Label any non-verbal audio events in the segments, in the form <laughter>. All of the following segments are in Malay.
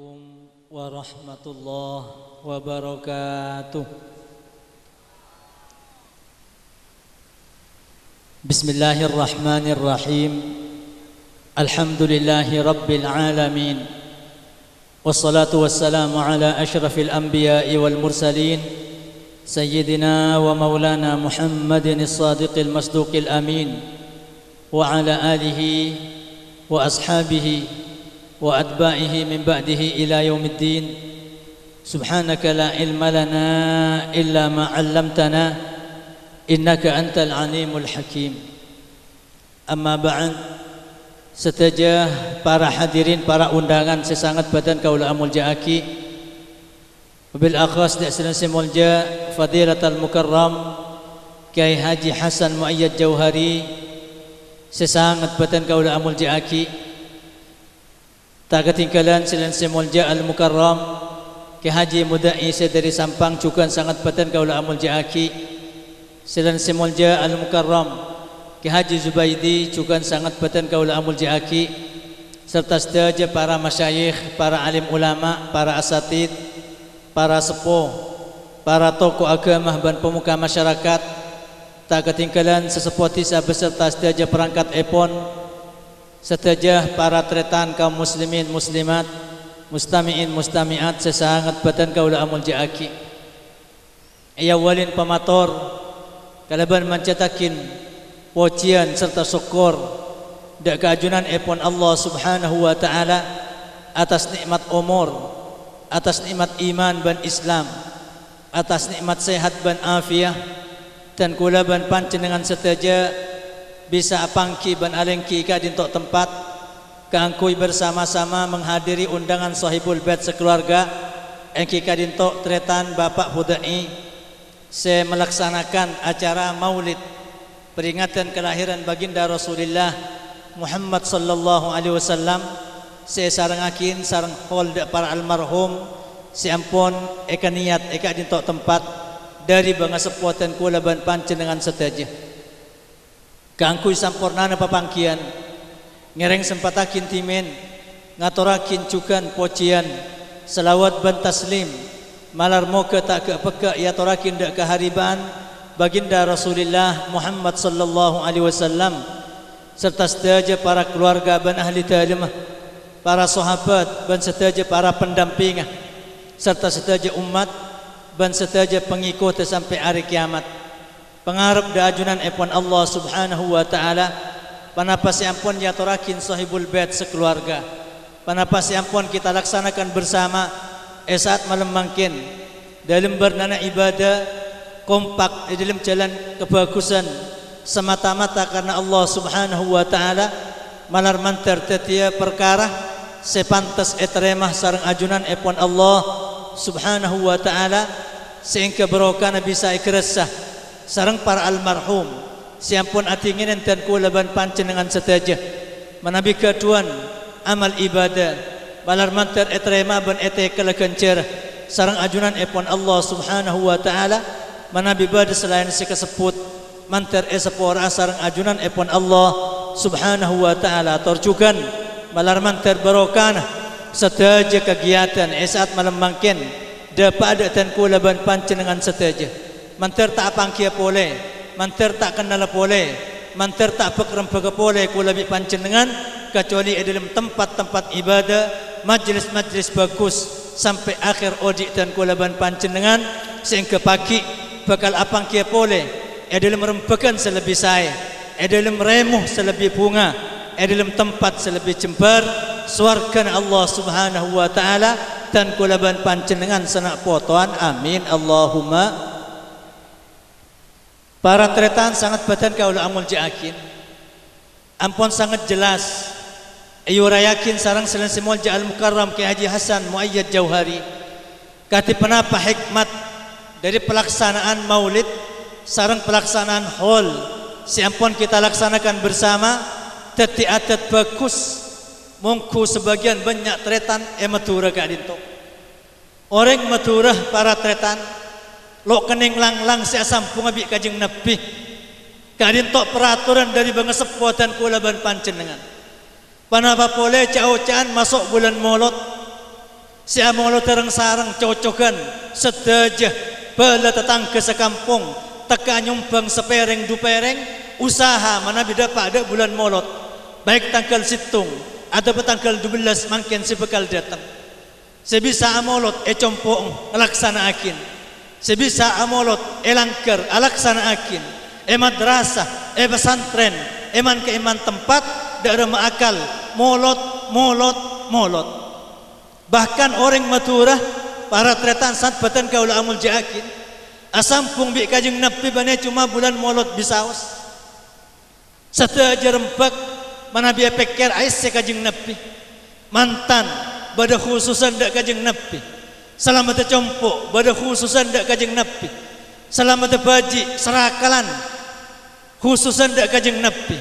عليكم ورحمة الله وبركاته. بسم الله الرحمن الرحيم. الحمد لله رب العالمين. والصلاة والسلام على أشرف الأنبياء والمرسلين سيدنا ومولانا محمد الصادق المصدوق الأمين وعلى آله وأصحابه وأتباعه من بعده إلى يوم الدين سبحانك لا علم لنا إلا ما علمتنا إنك أنت العليم الحكيم أما بعد Setajah para hadirin, para undangan sesangat badan kaula amul ja'aki Wabil akhas di asalasi mulja Fadilat al-Mukarram Kiai Haji Hasan Muayyad Jauhari Sesangat badan kaula amul ja'aki Tak ketinggalan selansi mulja al-Mukarram. Kiai Haji Mudai dari Sampang Cukan sangat badan kaula amul ja'aki Selansi mulja al-Mukarram. Ki Haji Zubaidi juga sangat beten kaula amul jihaki serta sedaja para masyayikh, para alim ulama, para asatid, para sepuh, para tokoh agama dan pemuka masyarakat. Tak ketinggalan sesepuh tisa beserta sedaja perangkat epon sedaja para tretan kaum muslimin muslimat mustamiin mustamiat sesangat beten kaula amul jihaki ia walin pemator kalaban mencetakin pujian serta syukur dan keajunan epon Allah Subhanahu wa taala atas nikmat umur, atas nikmat iman dan Islam, atas nikmat sehat dan afiah dan kula ban panjenengan seteja bisa apangki ban alengki ka dintok tempat kangkui bersama-sama menghadiri undangan sahibul bait sekeluarga. Engki ka dintok tretan Bapak Hudai. Se melaksanakan acara Maulid peringatan kelahiran baginda Rasulullah Muhammad sallallahu alaihi wasallam. Saya sarang akin sarang hol para almarhum. Si ampun eka niat eka dintok tempat. Dari bangga sepuatan kula ban panjenengan seteja kangkui sampurnana papangkian ngereng sempatakin timen ngatorakin cukan pocian selawat ban taslim. Malar moga tak ke peka ya torakin dak kehariban baginda Rasulullah Muhammad sallallahu alaihi wasallam. Serta setaja para keluarga dan ahli talimah. Para sahabat dan setaja para pendamping serta setaja umat dan setaja pengikut sampai hari kiamat pengarap da ajunan epon Allah subhanahu wa ta'ala. Panapa si ampun ya torakin sahibul bait sekeluarga. Panapa si ampun kita laksanakan bersama. Esat malam mangkin. Dalam bernana ibadah kompak dalam jalan kebagusan. Semata-mata karena Allah Subhanahu wa taala. Malar mantar tetia perkara sepantas etremah sarang ajunan epon Allah Subhanahu wa taala. Sehingga berokana bisa ikrasah sarang para almarhum siampun atingin dan kulaban panjenengan seteja menabi keduan amal ibadah malar mantar etremah ban ete kelekencer sarang ajunan epon Allah Subhanahu wa taala mana bibada selain si kesebut mantar esapor asar ajunan epon Allah subhanahu wa ta'ala torjukan malar mantar barokan setaja kegiatan esat malam mangkin. Dapat ada dan kula ban pancenengan setaja mantar tak pangkia pole mantar tak kenal pole mantar tak pekrem pege pole kula bi pancenengan kecuali dalam tempat-tempat ibadah majlis-majlis bagus sampai akhir odik dan kula ban pancenengan sehingga pagi bakal apang kia pole dalam rempekan selebih saya. Dalam remuh selebih bunga. Dalam tempat selebih cembar suarkan Allah subhanahu wa ta'ala dan kulaban pancenengan senak potoan. Amin. Allahumma para tretan sangat badan kau amul ja'akin ampun sangat jelas. Ayu rayakin sarang selain semua ja'al mukarram ke Haji Hasan Muayyad Jauhari. Kati penapa hikmat dari pelaksanaan maulid sarang pelaksanaan hol. Siampun kita laksanakan bersama teti atet bagus. Mungku sebagian banyak tretan ematura kak dinto. Orang maturah para tretan lo kening lang lang si asampung abi kajeng nabi kak dinto peraturan dari bangsa sepuatan kula ban pancenengan panapa boleh cau can masuk bulan molot? Si amolo terang sarang cocokan sedejah bala tetangga sekampung teka nyumbang sepereng dupereng usaha mana bida pada bulan molot. Baik tanggal situng atau tanggal 12 makin si bekal datang. Sebisa amolot e compong laksana akin sebisa amolot e langker alaksana akin. E madrasah e pesantren eman ke iman tempat daerah akal. Molot molot molot. Bahkan orang maturah para tretan saat batan kaulah amul jakin asampung bi kajeng nabi bane cuma bulan molot bisaos aja rembak mana biar peker ais kajeng nabi mantan pada khususan dak kajeng nabi selamat compo pada khususan dak kajeng nabi selamat baji serakalan khususan dak kajeng nabi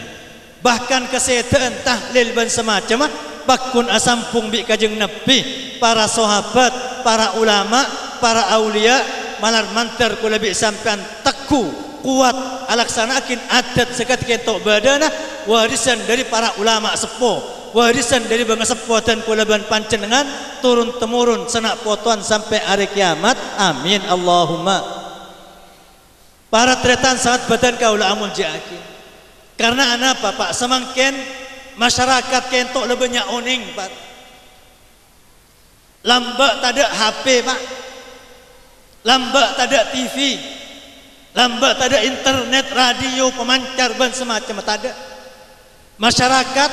bahkan kesehatan tahlil ban semacam bakun asampung bi kajeng nabi para sahabat para ulama para aulia malar mantar ku lebih sampean teku kuat alaksanakin adat sekat ketok badana warisan dari para ulama sepuh warisan dari bangsa sepuh dan kulaban pancenengan turun temurun senak potuan sampai hari kiamat. Amin. Allahumma. Para tretan saat badan kaulah amul jaki karena apa pak semangkin masyarakat kentok lebihnya oning pak. Lambat tak ada HP pak. Lambat tak ada TV lambat tak ada internet radio pemancar dan semacam tak ada. Masyarakat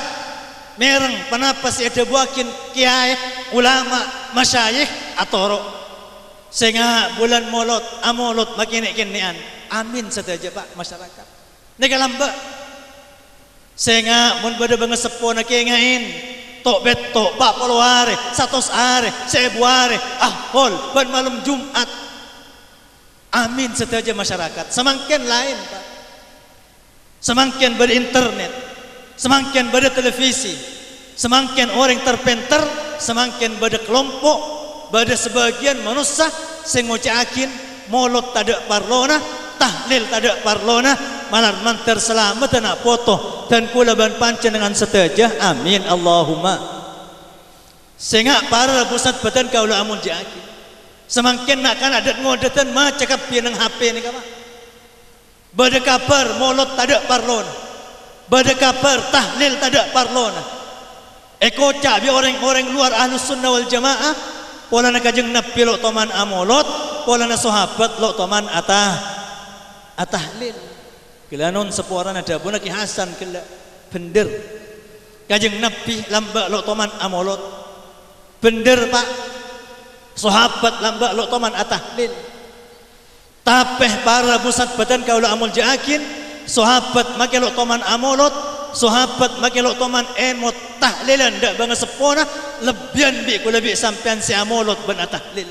mereng kenapa sih ada buakin kiai ulama masyayikh atau sehingga bulan molot amolot makin kinian amin saja pak masyarakat. Nega lamba sehingga mun bade banget sepo nak ngain tok bet tok pak puluh hari satu hari sebu hari. Ah hol ban malam jumat. Amin saja masyarakat. Semakin lain pak. Semakin berinternet semakin pada televisi semakin orang terpenter semakin pada kelompok pada sebagian manusia sengocakin molot tada parlona tahlil tada parlona malar manter selamat nak foto dan kula ban pancen dengan setajah amin. Allahumma. Sehingga para pusat badan kaula amun jaki semakin nak kan adat ngodatan ma cakap pianang HP ni kapa Bada kabar molot tada parlona Bada kapar tahlil tak ada parlona. Eko cak bi orang-orang luar ahlus sunnah wal jamaah. Pola nak kajeng nabi lo toman amolot. Pola nak sahabat lo toman atah. Atahlil. Kila non sepuaran ada pun lagi Hasan kila. Bender. Kajeng nabi lamba lo toman amolot. Bender pak. Sahabat lamba lo toman atahlil. Tapeh para pusat badan kau lo amul jakin sahabat makin lo toman amolot sahabat makin lo toman emot tahlilan dak bangga sepona lebihan bi ku lebih sampean si amolot ben tahlil.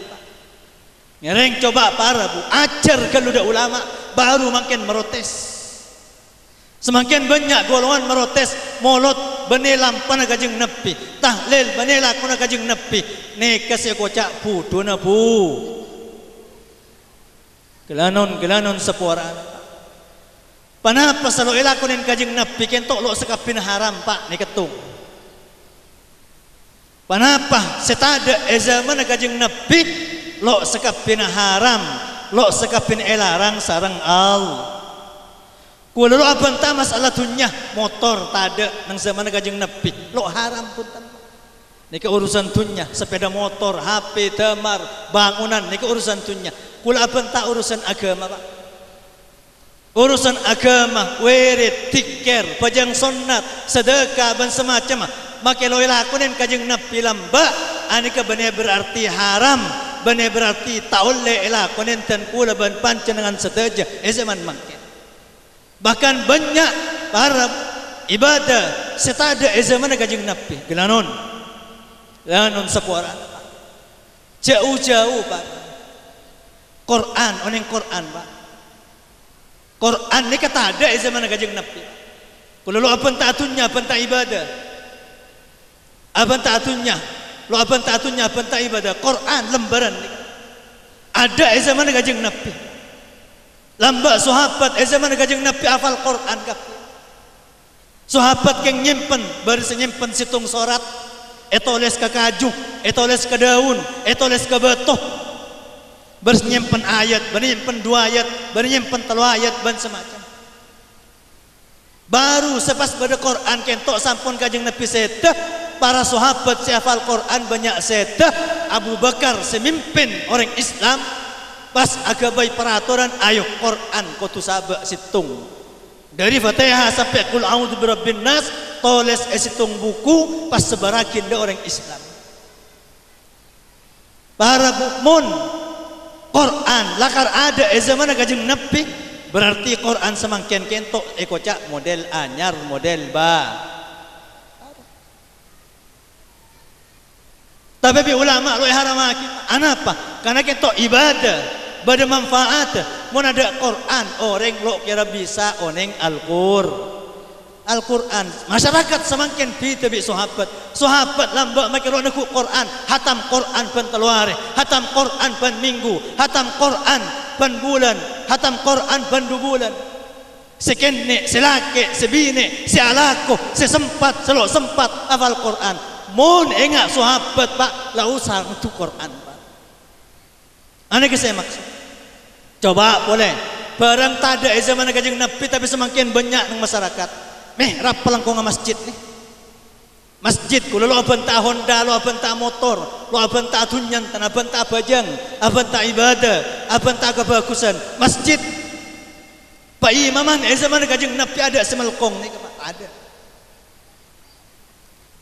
Ngereng coba para bu ajar kalau dak ulama baru makin merotes. Semakin banyak golongan merotes molot benelam pana kajeng nepi tahlil benela kuna kajeng nepi ne kase kocak pu dona pu. Gelanon gelanon sepuara Kenapa selalu elak kunin kajing nabi kentok lo sekapin haram pak ni ketung. Kenapa setada zaman kajing nabi lo sekapin haram lo sekapin elarang sarang al. Kulo lo apa entah masalah dunia motor tada nang zaman kajing nabi lo haram pun tan. Ni ke urusan dunia sepeda motor, HP, damar, bangunan ni ke urusan dunia. Kulo apa entah urusan agama pak urusan agama, wirid, tikir, pajang sunat, sedekah dan semacam. Maka lo lakukan kajeng nabi lamba. Anika benar berarti haram benar berarti taule lakukan dan kula ban pancen dengan sedaja eh, zaman makin bahkan banyak para ibadah setada eh, zaman kajeng nabi gelanon gelanon sepuara jauh-jauh pak. Quran oning Quran pak Quran ni kata ada di zaman kajeng Nabi. Kalau lu apa tak atunya, apa tak ibadah. Apa tak atunya, lu apa tak atunya, apa tak ibadah. Quran lembaran ni. Ada di zaman kajeng Nabi. Lamba sahabat di zaman kajeng Nabi hafal Quran kah? Sahabat yang nyimpen baru nyimpen situng sorat etoles ke kaju, etoles ke daun, etoles ke betuh. Bernyimpen ayat, bernyimpen dua ayat, bernyimpen telu ayat dan semacam. Baru sepas pada Quran kentok sampun kajeng Nabi setah para sahabat si hafal Quran banyak setah Abu Bakar semimpin orang Islam. Pas agabai peraturan ayo Quran kotu sabak situng. Dari Fatihah sampai kul a'udzu birabbin nas toles esitung buku pas sebarakin dia orang Islam. Para mukmin Quran lakar ada e zaman kajeng Nabi Berarti Quran semakin kentok eko cak model anyar model ba. Tapi bi ulama lo haram Kenapa? Karena kentok ibadah pada manfaat. Mun ada Quran orang lo kira bisa oneng Al-Qur. Al-Quran. Masyarakat semakin kita bi sahabat. Sahabat lamba makin ro Quran. Hatam Quran pen teluare hatam Quran pen minggu. Hatam Quran pen bulan. Hatam Quran pen dua bulan. Sekene selake sebine se alako se sempat hafal Quran. Mun enggak sahabat pak la usah untuk Quran pak. Ke saya maksud? Coba boleh. Barang tak ada zaman kajeng Nabi tapi semakin banyak masyarakat Meh rap pelangkong masjid ni. Masjid ku lo benta Honda, lo benta motor, lo benta tunyan tanah benta bajang, benta ibadah, benta kebagusan. Masjid Pak Imaman eh zaman kajeng Nabi ada semelkong ni kepak ada.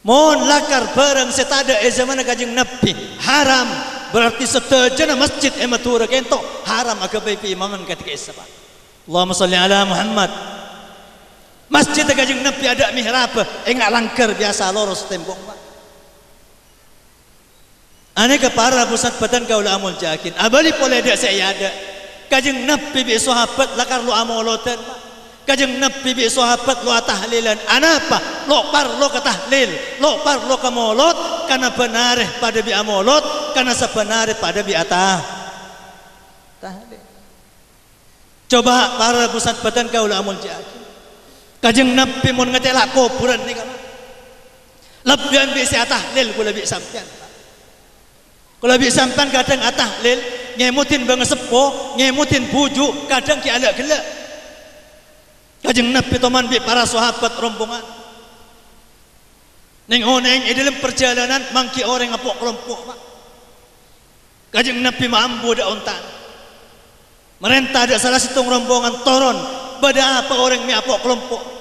Mohon lakar barang setada eh zaman kajeng Nabi haram berarti setajana masjid ematura kentok haram agabai Pak Imaman ketika isapa. Allahumma salli ala Muhammad. Masjid kajeng Nabi ada mihrab, enggak langgar biasa lurus tembok. Ane ke para pusat badan kau amul jakin. Abali boleh dia saya ada. Kajeng Nabi bi sahabat lakar lu amolotan. Kajeng Nabi bi sahabat lu tahlilan. Anapa? Lo par lo ke tahlil, lo par lo ke molot karena benar pada bi amolot, karena sebenar pada bi atah. Tahlil. Coba para pusat badan kau amul jakin. Kajeng Nabi mun ngetelak kuburan ni kan. Lebihan bisa tahlil kula bi sampean. Kula bi sampean kadang atahlil ngemutin bang sepo, ngemutin bujuk, kadang ki ala gelak. Kajeng Nabi teman bi para sahabat rombongan. Ning oneng di dalam perjalanan mangki orang apok kelompok pak. Kajeng Nabi mampu dak ontan. Merentah ada salah satu rombongan toron pada apa orang mi apok kelompok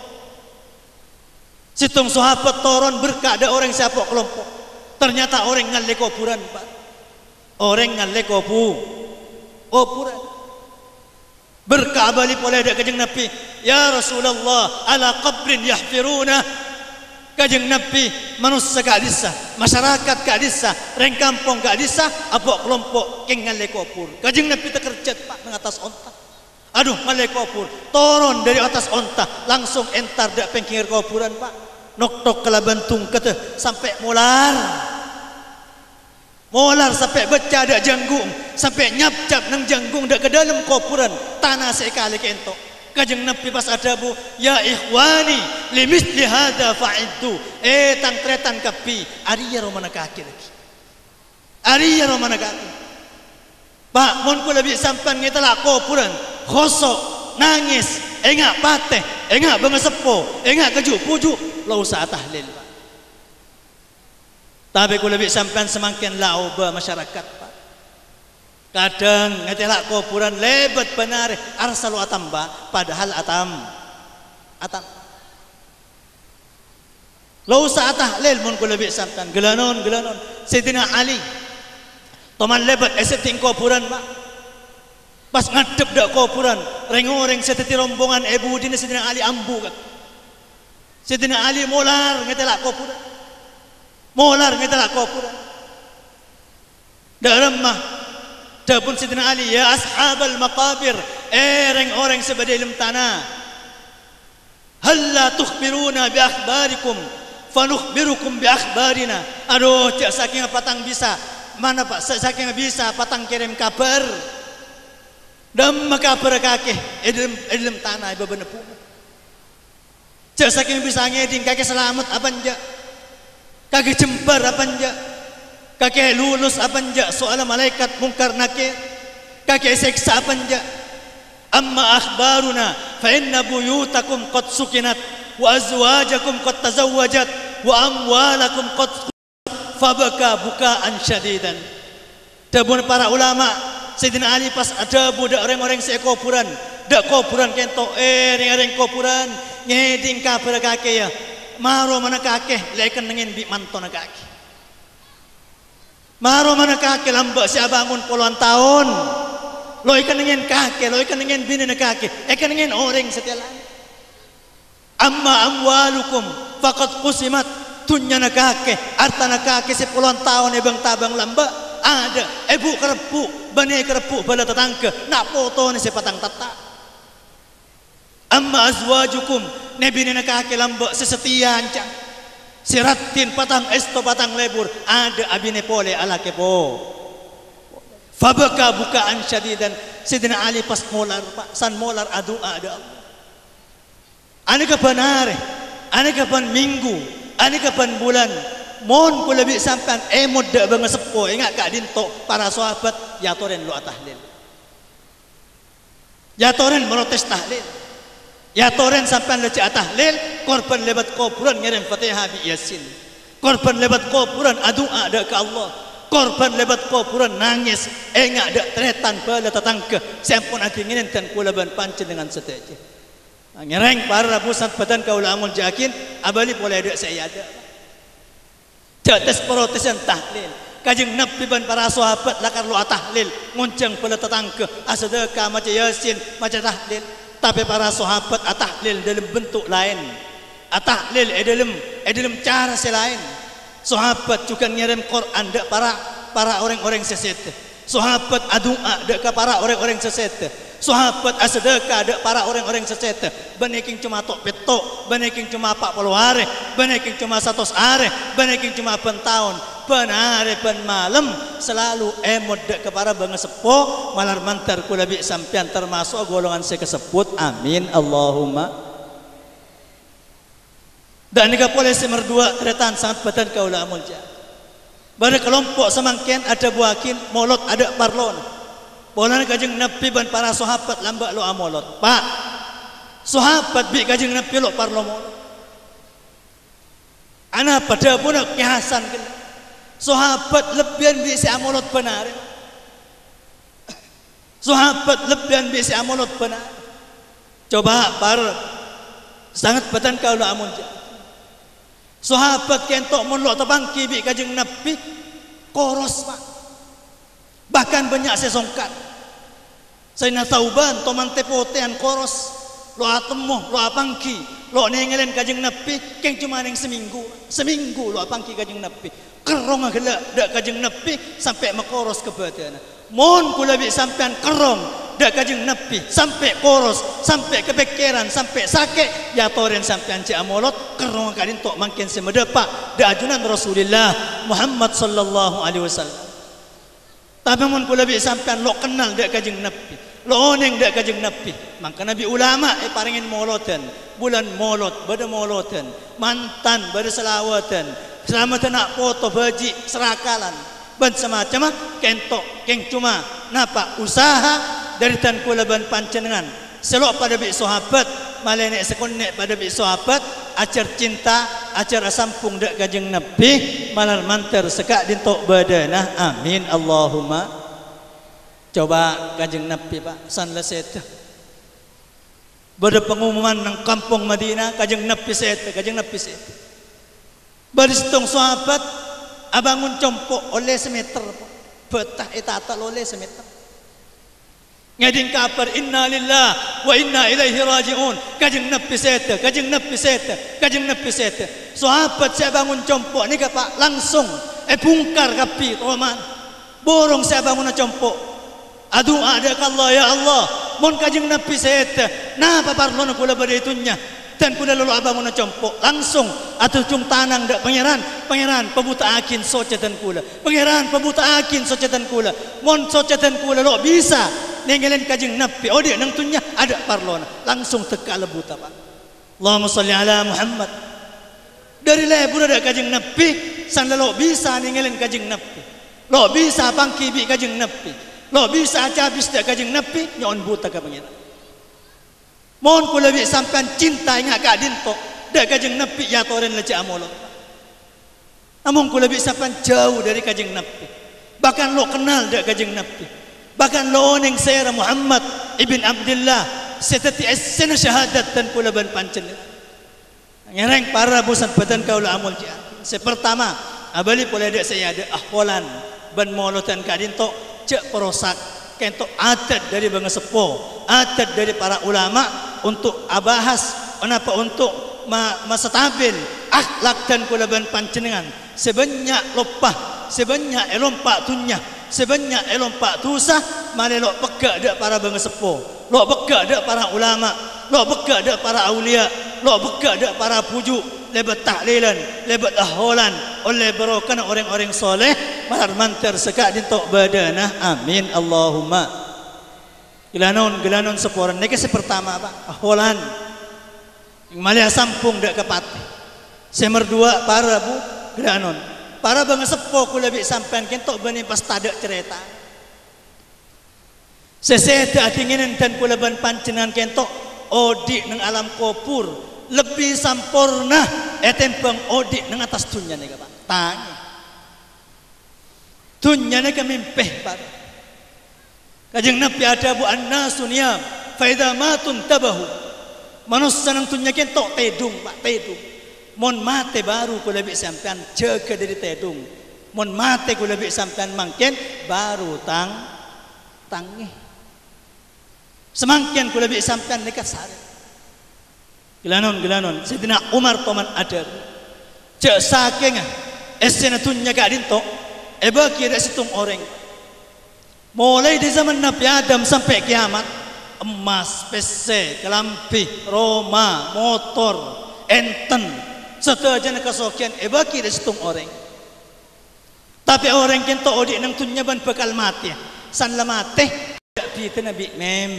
Situng sahabat toron berkah ada orang siapa kelompok. Ternyata orang ngalle kuburan, Pak. Orang ngalle kubu. Kuburan. Berkah balik oleh ada kajeng Nabi. Ya Rasulullah, ala qabrin yahfiruna. Kajeng Nabi, manusia gak disa, masyarakat gak disa, reng kampung gak disa, apa kelompok keng ngalle kubur. Kajeng Nabi terkerjat, Pak, mengatas ontak. Aduh, ngalle kubur. Toron dari atas ontak, langsung entar dak pengkir kuburan, Pak nok tok kalabantung kata sampai molar. Molar sampai baca ada janggung sampai nyap cap nang janggung dak ke dalam kuburan tanah sekali kentok. Kajeng nabi pas ada bu ya ikhwani limis lihada fa'iddu. Eh tang tretan kapi ari ya romana kaki lagi. Ari ya romana kaki pak mon ku lebih sampan ngetala kuburan khosok nangis enggak pateh enggak bengesepo enggak kejuk pujuk lau usah tahlil. Tapi kalau lebih sampai semakin lauba masyarakat pak. Kadang ngetelak kuburan lebat benar arsalu atam pak. Padahal atam atam. Lau usah tahlil pun kalau lebih sampai gelanon gelanon. Sayyidina Ali. Toman lebat eseting kuburan pak. Pas ngadep dak kuburan, rengoreng seteti rombongan Ibu Dina Sayyidina Ali ambu kan. Ali molar ngetelak kuburan. Molar ngetelak kuburan. Dalam mah Dapun Sayyidina Ali ya ashabal maqabir ereng orang sebagai ilm tanah. Halla tukhbiruna bi akhbarikum fanukhbirukum bi akhbarina. Aduh, cak saking patang bisa. Mana Pak? Saking bisa patang kirim kabar. Dam kabar kakek ilm ilm tanah ibu bener Cak saking bisa ngeding kakek selamat apa enggak? kaki jembar apa nja kaki lulus apa nja soal malaikat mungkar nakir. Kaki seksa apa nja amma akhbaruna fa inna buyutakum qad sukinat wa azwajakum qad tazawwajat wa amwalakum qad fabaka bukaan syadidan. Tabun para ulama Sayyidina Ali pas ada budak orang-orang sekopuran. Dak kuburan kento eh ring-ring kuburan ngeding kabar kake ya. Maro mana kake leken dengan bi mantona kake maro mana kake lambak si bangun puluhan tahun. Lo ikan dengan kake lo ikan dengan bini na kake ikan dengan orang setelah amma amwalukum faqad qusimat. Tunya na kake arta na kake si puluhan tahun ebang tabang lambak ada. Ibu kerepuk. Bani kerepuk bala tetangga. Nak foto ni si patang tatak. Amma azwajukum. Nabi ni nak kaki lambak sesetia ancang Siratin patang esto patang lebur. Ada abine pole ala kepo. Fabaka bukaan syadidan. Sidina Ali pas molar pak. San molar adu ada. Allah Ani kapan hari. Ani kapan minggu. Ani kapan bulan Mohon ku lebih sampan. Emot dak bangga sepo. Ingat kak dinto Para sahabat Ya toren lu atahlil Ya toren merotes tahlil. Ya toren sampai leci tahlil. Korban lebat kuburan ngirim Fatihah bi Yasin. Korban lebat kuburan adu ada ke Allah. Korban lebat kuburan nangis. Engak ada tretan bala tetangga. Sampun agi nginen dan kula ban pancen dengan seteje. Ngereng para pusat badan kaula amul jakin. Abali boleh ada saya ada. Jates protes yang tahlil. Kajing nabi ban para sahabat lakar lu tahlil. Nguncang bala tetangga asadaka macam Yasin macam tahlil. Tapi para sahabat atahlil dalam bentuk lain. Atahlil dalam dalam cara selain sahabat juga ngirim Quran dak para para orang-orang seset sahabat adua dak para orang-orang seset sahabat asedekah dak para orang-orang seset beneking cuma tok petok beneking cuma pak puluh beneking cuma satu hari beneking cuma pentahun penare pen malam. Selalu emot dek kepada bangga sepo malar mantar kula bi sampean termasuk golongan saya kesebut. Amin. Allahumma. Dan nika polisi merdua tretan sangat badan kaula amulja pada kelompok semangkian ada buakin molot ada parlon Bolan kajeng nabi ban para sahabat lambak lo amolot pak sahabat bi kajeng nabi lo parlo molot Anak pada pun kiasan kena. Sahabat lebihan bisa amolot benar. Sahabat lebihan bisa amolot benar. Coba par sangat betan kau nak amun sahabat kentok mulok tabang kibi kajeng nabi koros pak. Bahkan banyak sesongkat saya nak tauban toman tepotean koros. Lo atemoh lo apangki lo nengelen kajeng nabi. Keng cuma neng seminggu seminggu lo apangki kajeng nabi. Kerong gelak dak kajeng nepi sampai makoros ke badan mohon kula bi sampean kerong dak kajeng nepi sampai koros sampai kepikiran sampai sakit. Ya toren sampean cek amolot? Kerong kadin tok makin semedepak. Dak ajunan Rasulullah Muhammad sallallahu alaihi wasallam. Tapi mohon kula bi sampean lo kenal dak kajeng nepi lo oneng dak kajeng nepi. Maka nabi ulama e paringin moloten bulan molot bada moloten mantan bada selawatan. Selamat nak foto baji serakalan. Ban semacam kentok keng cuma napa usaha dari tan kula ban pancenengan. Selok pada bi sahabat, malene sekonek pada bi sahabat, acar cinta, acar sampung dak kajeng Nabi, malar manter sekak dintok badana. Amin Allahumma. Coba kajeng Nabi Pak, san leset. Pada pengumuman nang kampung Madinah, kajeng Nabi set, kajeng Nabi set. Baristong sahabat abangun compok oleh semeter. Betah itata oleh semeter. Ngading kabar inna lillah wa inna ilaihi rajiun. Kajeng nabi seta kajeng nabi seta kajeng nabi seta sahabat saya bangun compok ni pak langsung eh bungkar kapi roman borong saya bangun compok. Adu Allah ya Allah mon kajeng nabi seta nah paparlon kula itunya dan pun lalu abang mana compok. Langsung atau cung tanang dak pangeran pangeran pebuta akin socetan kula. Pangeran pebuta akin socetan kula. Mon socetan kula lo bisa. Nengelen kajing nabi oh dia nang tunya ada parlona. Langsung teka lebuta pak. Allahumma salli ala Muhammad. Dari lebu ada kajing nabi san lo bisa ninggalin kajing nabi lo bisa bangki bi kajing nabi lo bisa cabis dak kajing nabi nyon buta ka pengira mohon ku lebih sampean cinta ingat ka dinto dak kajing nabi ya toren leci amolo. Namun ku lebih sampean jauh dari kajing nabi bahkan lo kenal dak kajing nabi bahkan lo ning sayara Muhammad ibn Abdullah setati esena syahadat dan kula ban pancen. Ngereng para busan badan kaula amul jihad. Sepertama abali pula ada saya ada ahwalan. Ban molotan kadinto cek perosak. Kentok adat dari bangsa sepo adat dari para ulama untuk abahas kenapa untuk masa tabil akhlak dan kulaban pancenengan sebanyak lopah sebanyak elompak tunya sebanyak elompak tusah mana lo pegak dak para bangsa sepo. Lo pegak dak para ulama lo pegak dak para aulia lo pegak dak para pujuk lebat tahlilan lebat ahwalan oleh berokan orang-orang soleh malar mantar sekak dintok badanah. Amin. Allahumma gelanon gelanon seporan ini kasi pertama apa ahwalan yang malia sampung dak kepat. Semer dua para bu. Gelanon para bang sepo ku lebih sampean. Kentok bani pas tadak cerita. Seseda atinginan dan kulaban pancengan kentok. Odik nang alam kopur. Lebih sempurna etempeng odik nang atas dunia ni kapan tangi dunia ni kami peh par kajeng nabi ada bu anna sunia faida matun tabahu manusia nang dunia ken tok tedung pak tedung mon mate baru ku lebih sampean jaga dari tedung mon mate ku lebih sampean mangken baru tang tangi semakin ku lebih sampean nekat sare Gelanon gelanon. Sayyidina Umar toman adar. Cek saking esena tunya ka dinto. Eba kira situng orang. Mulai di zaman Nabi Adam sampai kiamat emas, PC, kelampi, Roma, motor, enten, seterusnya kesokian eba kira situng orang. Tapi orang kento odik nang tunya ban bekal mati. San lamate tidak pita nabi mem.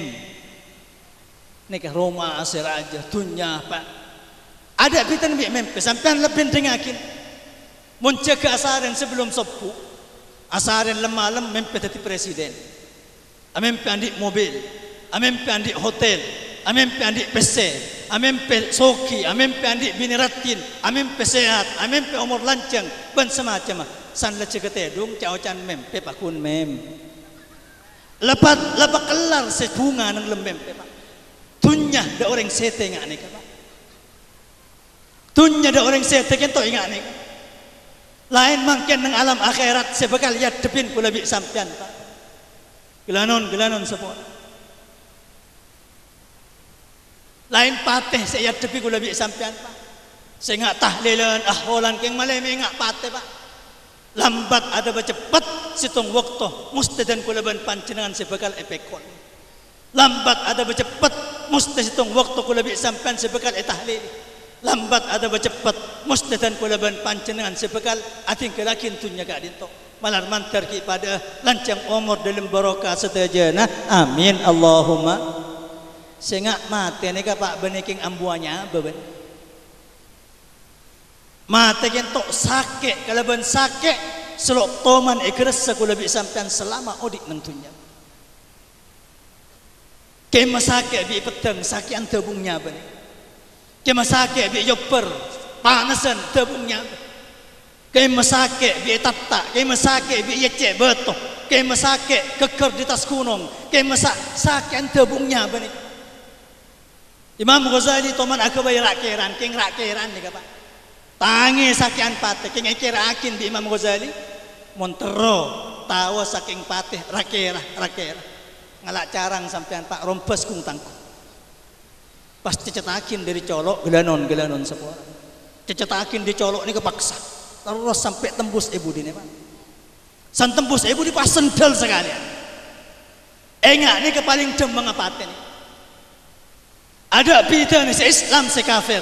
Nika Roma asiraja dunia pak. Ada kita nabi mempe sampai lebih dengakin. Muncul asaran sebelum sepu. Asaran lemah lem mempe tadi presiden. Amempe andi mobil. Amempe andi hotel. Amempe andi PC. Amempe soki. Amempe andi bini ratin. Sehat. Amempe umur lancang. Ben semacam. San lece ketedung. Cao can mempe pakun mem. Lepat lepat kelar sebunga nang lembempe pak. Tunya ada orang sete ingat ni. Tunya ada orang sete tu ingat ni. Lain mungkin nang alam akhirat sebekal ya depin pula bi sampean pak. Gelanon gelanon semua. Lain pateh saya depi pula bi sampean pak. Saya ingat tahlilan ahwalan keng malai ingat pateh pak. Lambat ada bercepat situng waktu mesti dan kulaban pancenangan sebekal epekon. Lambat ada bercepat mesti hitung waktu ku lebih sampai sebekal etahlil lambat ada bercepat. Mesti dan ku lebih pancengan sebekal ating kelakin tunya gak dintok malar mantar ki pada lancang umur dalam barokah setajana amin. Allahumma. Sehingga mati ni pak beniking ambuanya beben mati kan tok sakit. Kalau ben sakit selok toman ikhlas aku lebih sampai selama odik nentunya. Kema sakit bi petang sakit ang tabungnya Kema sakit bi yoper panasan tabungnya. Kema sakit bi tatta, kema sakit bi yecek beto. Kema sakit keker di tas gunung. Kema sakit ang tabungnya ba ni. Imam Ghazali toman aku rakiran, king rakiran ni kapa. Tangi sakian patih, king akirakin di Imam Ghazali. Montero tawa saking patih rakira rakira ngalak carang sampean Pak rompes kung tangku pas cecetakin dari colok gelanon gelanon semua. Cecetakin di colok ini kepaksa. Terus sampai tembus ibu dini Pak. San tembus ibu di pas sendal sekalian enggak ini kepaling dem mengapaten ada bida se Islam se kafir.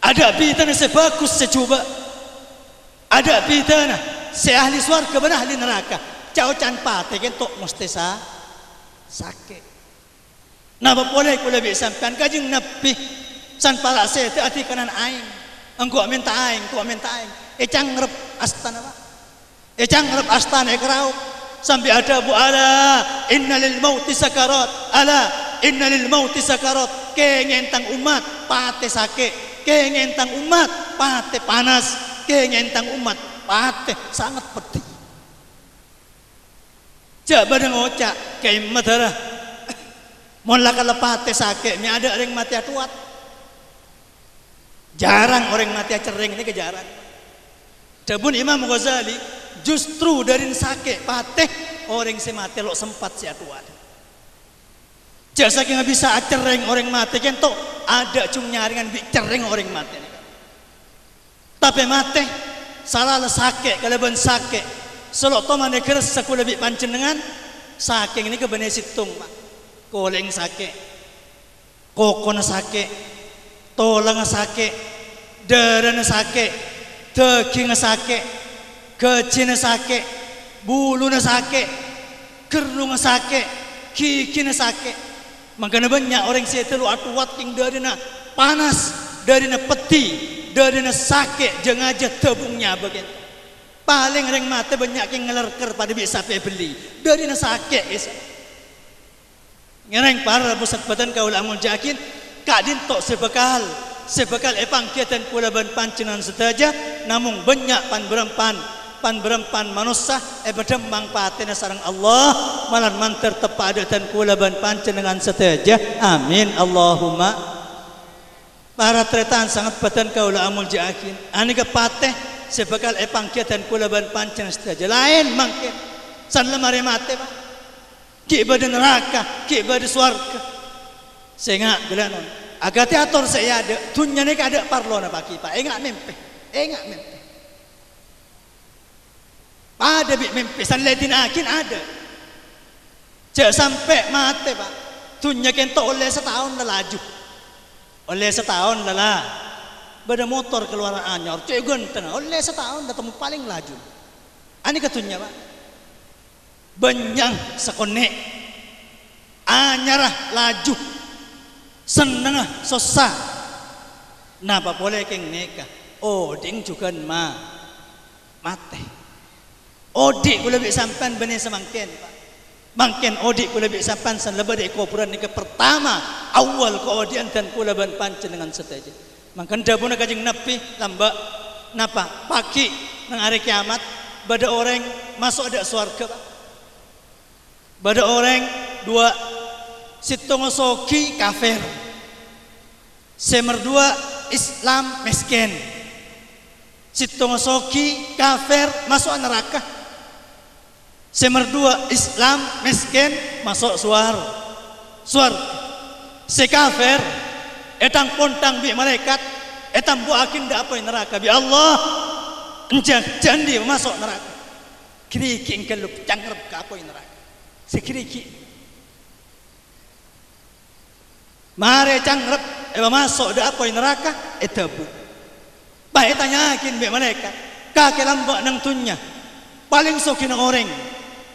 Ada bida nih se bagus se coba ada bida nih se ahli suarga benar ahli neraka. Cau can pate kentok mesti sah sakit. Napa boleh ku lebih. Sampean kajing nabi san para se te ati kanan aing. Engko minta aing, ku minta aing. e cangrep astana pak e cangrep astana e kerau sampai ada bu ala inna lil mauti sakarat. Ala inna lil mauti sakarat. Kengentang umat pate sakit kengentang umat pate panas. Kengentang umat pate sangat pedih. Dengan ngocak. Kayak matara. Mula kalau pate sakit, ni ada orang mati atuat. Jarang orang mati cering ini kejaran. Dabun Imam Ghazali justru dari sakit pateh orang si mati lo sempat si atuat. Jasa kita bisa cereng orang mati kan tu ada cung nyaringan bi cereng orang mati. Tapi mati salah sakit kalau ben sakit Selok to mana keres aku lebih pancen dengan saking ini kebene situng pak. Koleng sake, kokon sake, tolang sake, deren sake, daging sake, kecin sake, bulu sake, kerung sake, kiki sake. Makanya banyak orang saya telu atu wating dari na panas, dari na peti, dari na sake, jangan aja tebungnya begitu. Paling orang mati banyak yang ngelerker pada bisa beli. Dari nasa sakit bisa. Ngereng para pusat badan kau lamun jakin. Kak din tok sebekal. Sebekal epang kiatan pula ban pancenan setaja. Namun banyak pan berempan. Pan berempan manusia. E berdembang patina sarang Allah. Malan manter tepada dan pula ban pancenan setaja. Amin. Allahumma. Para tretan sangat badan kau lamun jakin. Ani ke patih sebekal epang kia dan kula ban pancen saja lain mangke san lemari mate ba ki bade neraka ki bade swarga sehingga gelanon agak teater saya ada. Tunya ni ada parlo na baki pak. Enggak mimpi enggak mimpi ada bi mimpi san ledin akin ada. Cek sampai mate pak. Tunya kento oleh setahun dah laju. Oleh setahun dah lah. Bada motor keluar anyor, cek ganteng. Oleh setahun datang paling laju. Ani katunya pak. Benyang sekone. Anyarah laju. Seneng susah. Napa boleh keng neka? Oding juga ma mate. Odik boleh lebih sampan benih semangkin pak. Mangkin odik boleh lebih sampan san lebih dari kuburan ni pertama awal ko odian dan kula ban pancen dengan seteja. Mangkanda pun kajing nabi lamba napa pagi nang hari kiamat bada orang masuk ada suarga bada orang dua situng soki kafir semer dua Islam miskin situng soki kafir masuk neraka semer dua Islam miskin masuk suar suar si kafir etang pontang bi malaikat etang bu akin da apa neraka bi Allah jandi masuk neraka kriki kelup cangrep ka apa neraka sekriki mare cangrep eba masuk da apa neraka etabu bae tanya akin bi malaikat. Kake lambak nang tunya. Paling sokin orang.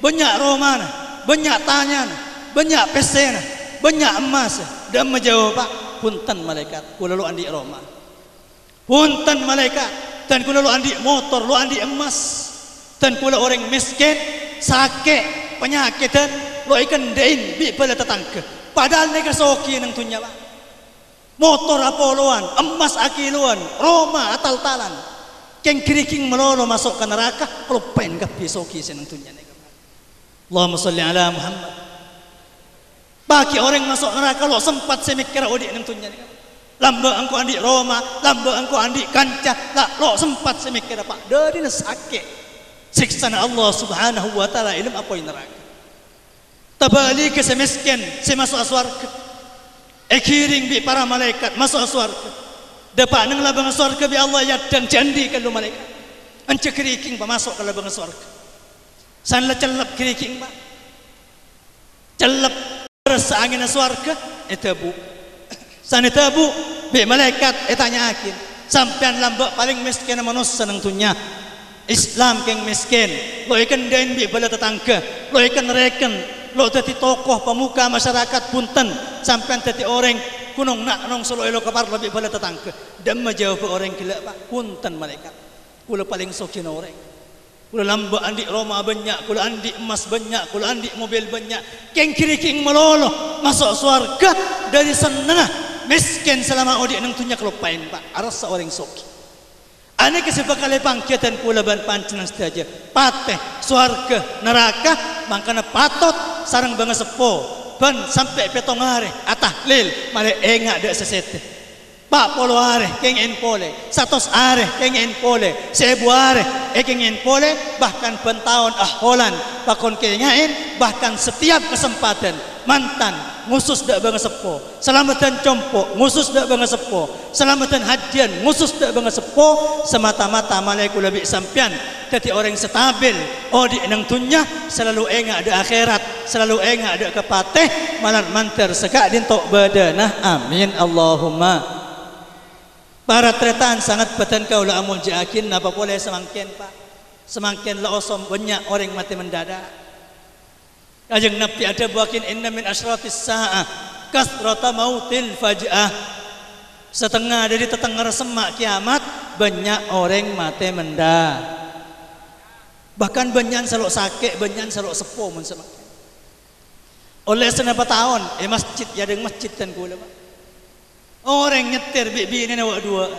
Banyak romana banyak tanya banyak pesena banyak emas dan menjawab punten malaikat kula lu andi Roma. Punten malaikat dan kula lu andi motor lu andi emas. Dan kula orang miskin sakit penyakit dan lu ikan dein bi pada tetangga padahal mereka soki nang tunya pak motor apoluan emas akiluan Roma atal talan keng kiriking melolo masuk ke neraka kalau pen kapi soki senang tunya Allahumma salli ala Muhammad bagi orang masuk neraka lo sempat saya mikir odik nentunya ni. Lamba engkau andi Roma, lamba engkau andi kanca, tak lo sempat saya mikir apa? Dari sakit. Siksa Allah Subhanahu wa taala ilmu apa yang neraka. Tabali ke semiskin, saya masuk surga. Ekiring bi para malaikat masuk surga. Dapat nang labang surga bi Allah ya dan jandi kalau malaikat. Ance keriking ba masuk ke labang surga. San la celap keriking ba. Celap Rasa angin suarga itu bu. <coughs> Sana itu bu. Be malaikat etanya akin. Sampai lambak paling miskin manusia nang tunya. Islam keng miskin. Lo ikan dain bi bala tetangga. Lo ikan reken. Lo tadi tokoh pemuka masyarakat punten. Sampai tadi orang kunong nak nong solo elo kapar lebih bala tetangga. Dan menjawab orang gila pak punten malaikat. Kula paling sokin orang. Kula lamba andi Roma banyak, kula andi emas banyak, kula andi mobil banyak. Keng kiri keng melolo masuk surga dari senengah miskin selama odi nang tunya kelupain pak. Aras seorang sokin. Ane kesepakale pangkiatan kula ban pancenan saja. Pateh surga neraka mangkana patot sarang bangga sepo ban sampai petongare atah lil mare enga de sesete. Pak polo are kengen pole, satos are kengen pole, sebu are e kengen pole, bahkan pentahun aholan pakon kengain, bahkan setiap kesempatan mantan ngusus dak bangga sepo, selamatan compo ngusus dak bangga sepo, selamatan hajian ngusus dak bangga sepo, semata-mata malaiku lebih sampian, jadi orang stabil, oh di nang tunya selalu enga ada akhirat, selalu enga ada kepateh, malan manter sekak dintok badanah, amin. Allahumma. Para tretan sangat beten kau lah amul jakin apa boleh semakin pak semakin lah osom banyak orang mati mendadak. Ajeng nabi ada buakin inna min asratis sa'ah kasrata mautil faj'ah setengah dari tetengah semak kiamat banyak orang mati mendadak. Bahkan banyak selok sakit, banyak selok sepuh mun semakin. Oleh senapa tahun, eh masjid ya dengan masjid kan kula pak. Orang nyetir bibi ini awak dua.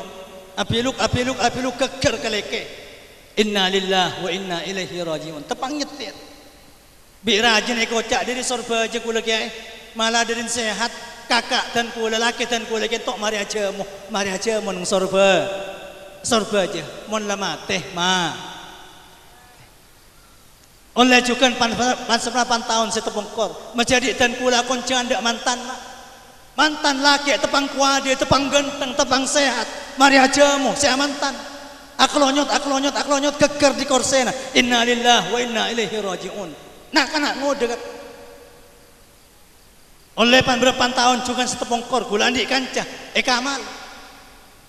Api luk, api luk, api luk keker keleke. Inna lillah wa inna ilaihi rajiun. Tepang nyetir. Bi rajin ikut cak dari sorba aja kula kiai. Malah dari sehat kakak dan kula laki dan kula kiai tok mari aja mu, mari aja mu nang sorba. Sorba aja. Mon lama teh ma. Oleh juga pan pan pan tahun setepungkor. Menjadi dan kula koncan dak mantan mak. Mantan laki tepang kuade, tepang genteng, tepang sehat. Mari ajamu, saya mantan. Aklonyot, aklonyot, aklonyot keker di korsena. Inna lillah wa inna ilaihi rajiun. Nah, kana ngode oleh pan berapa tahun juga setepung kor gula andi kancah e kamal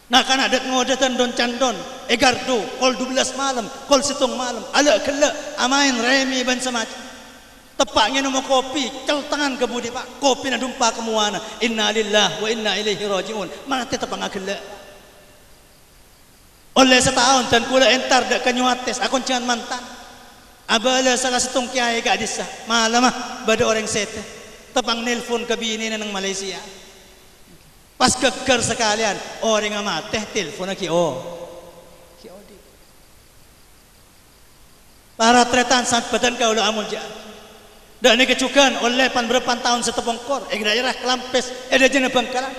nah kan ada ngode tendon candon e gardu kol 12 malam kol situng malam ala kele amain remi ban semacam Tepaknya nama kopi, cal tangan kemudi pak. Kopi nak dumpa kemuana. Inna lillah wa inna ilaihi rajiun. Mati tepang agak Oleh setahun dan kula entar dak kanyuates. Aku jangan mantan. Abala salah satu kiai gak disa. Malam ah, orang sete. Tepang nelpon ke bini nang Malaysia. Pas keker sekalian, orang amat teh telefon lagi oh. Para tretan saat badan kau amul jah. Dan ini kecukan oleh pan berapa tahun setepongkor. Eh daerah kelampes. Dah jenis bangkalan.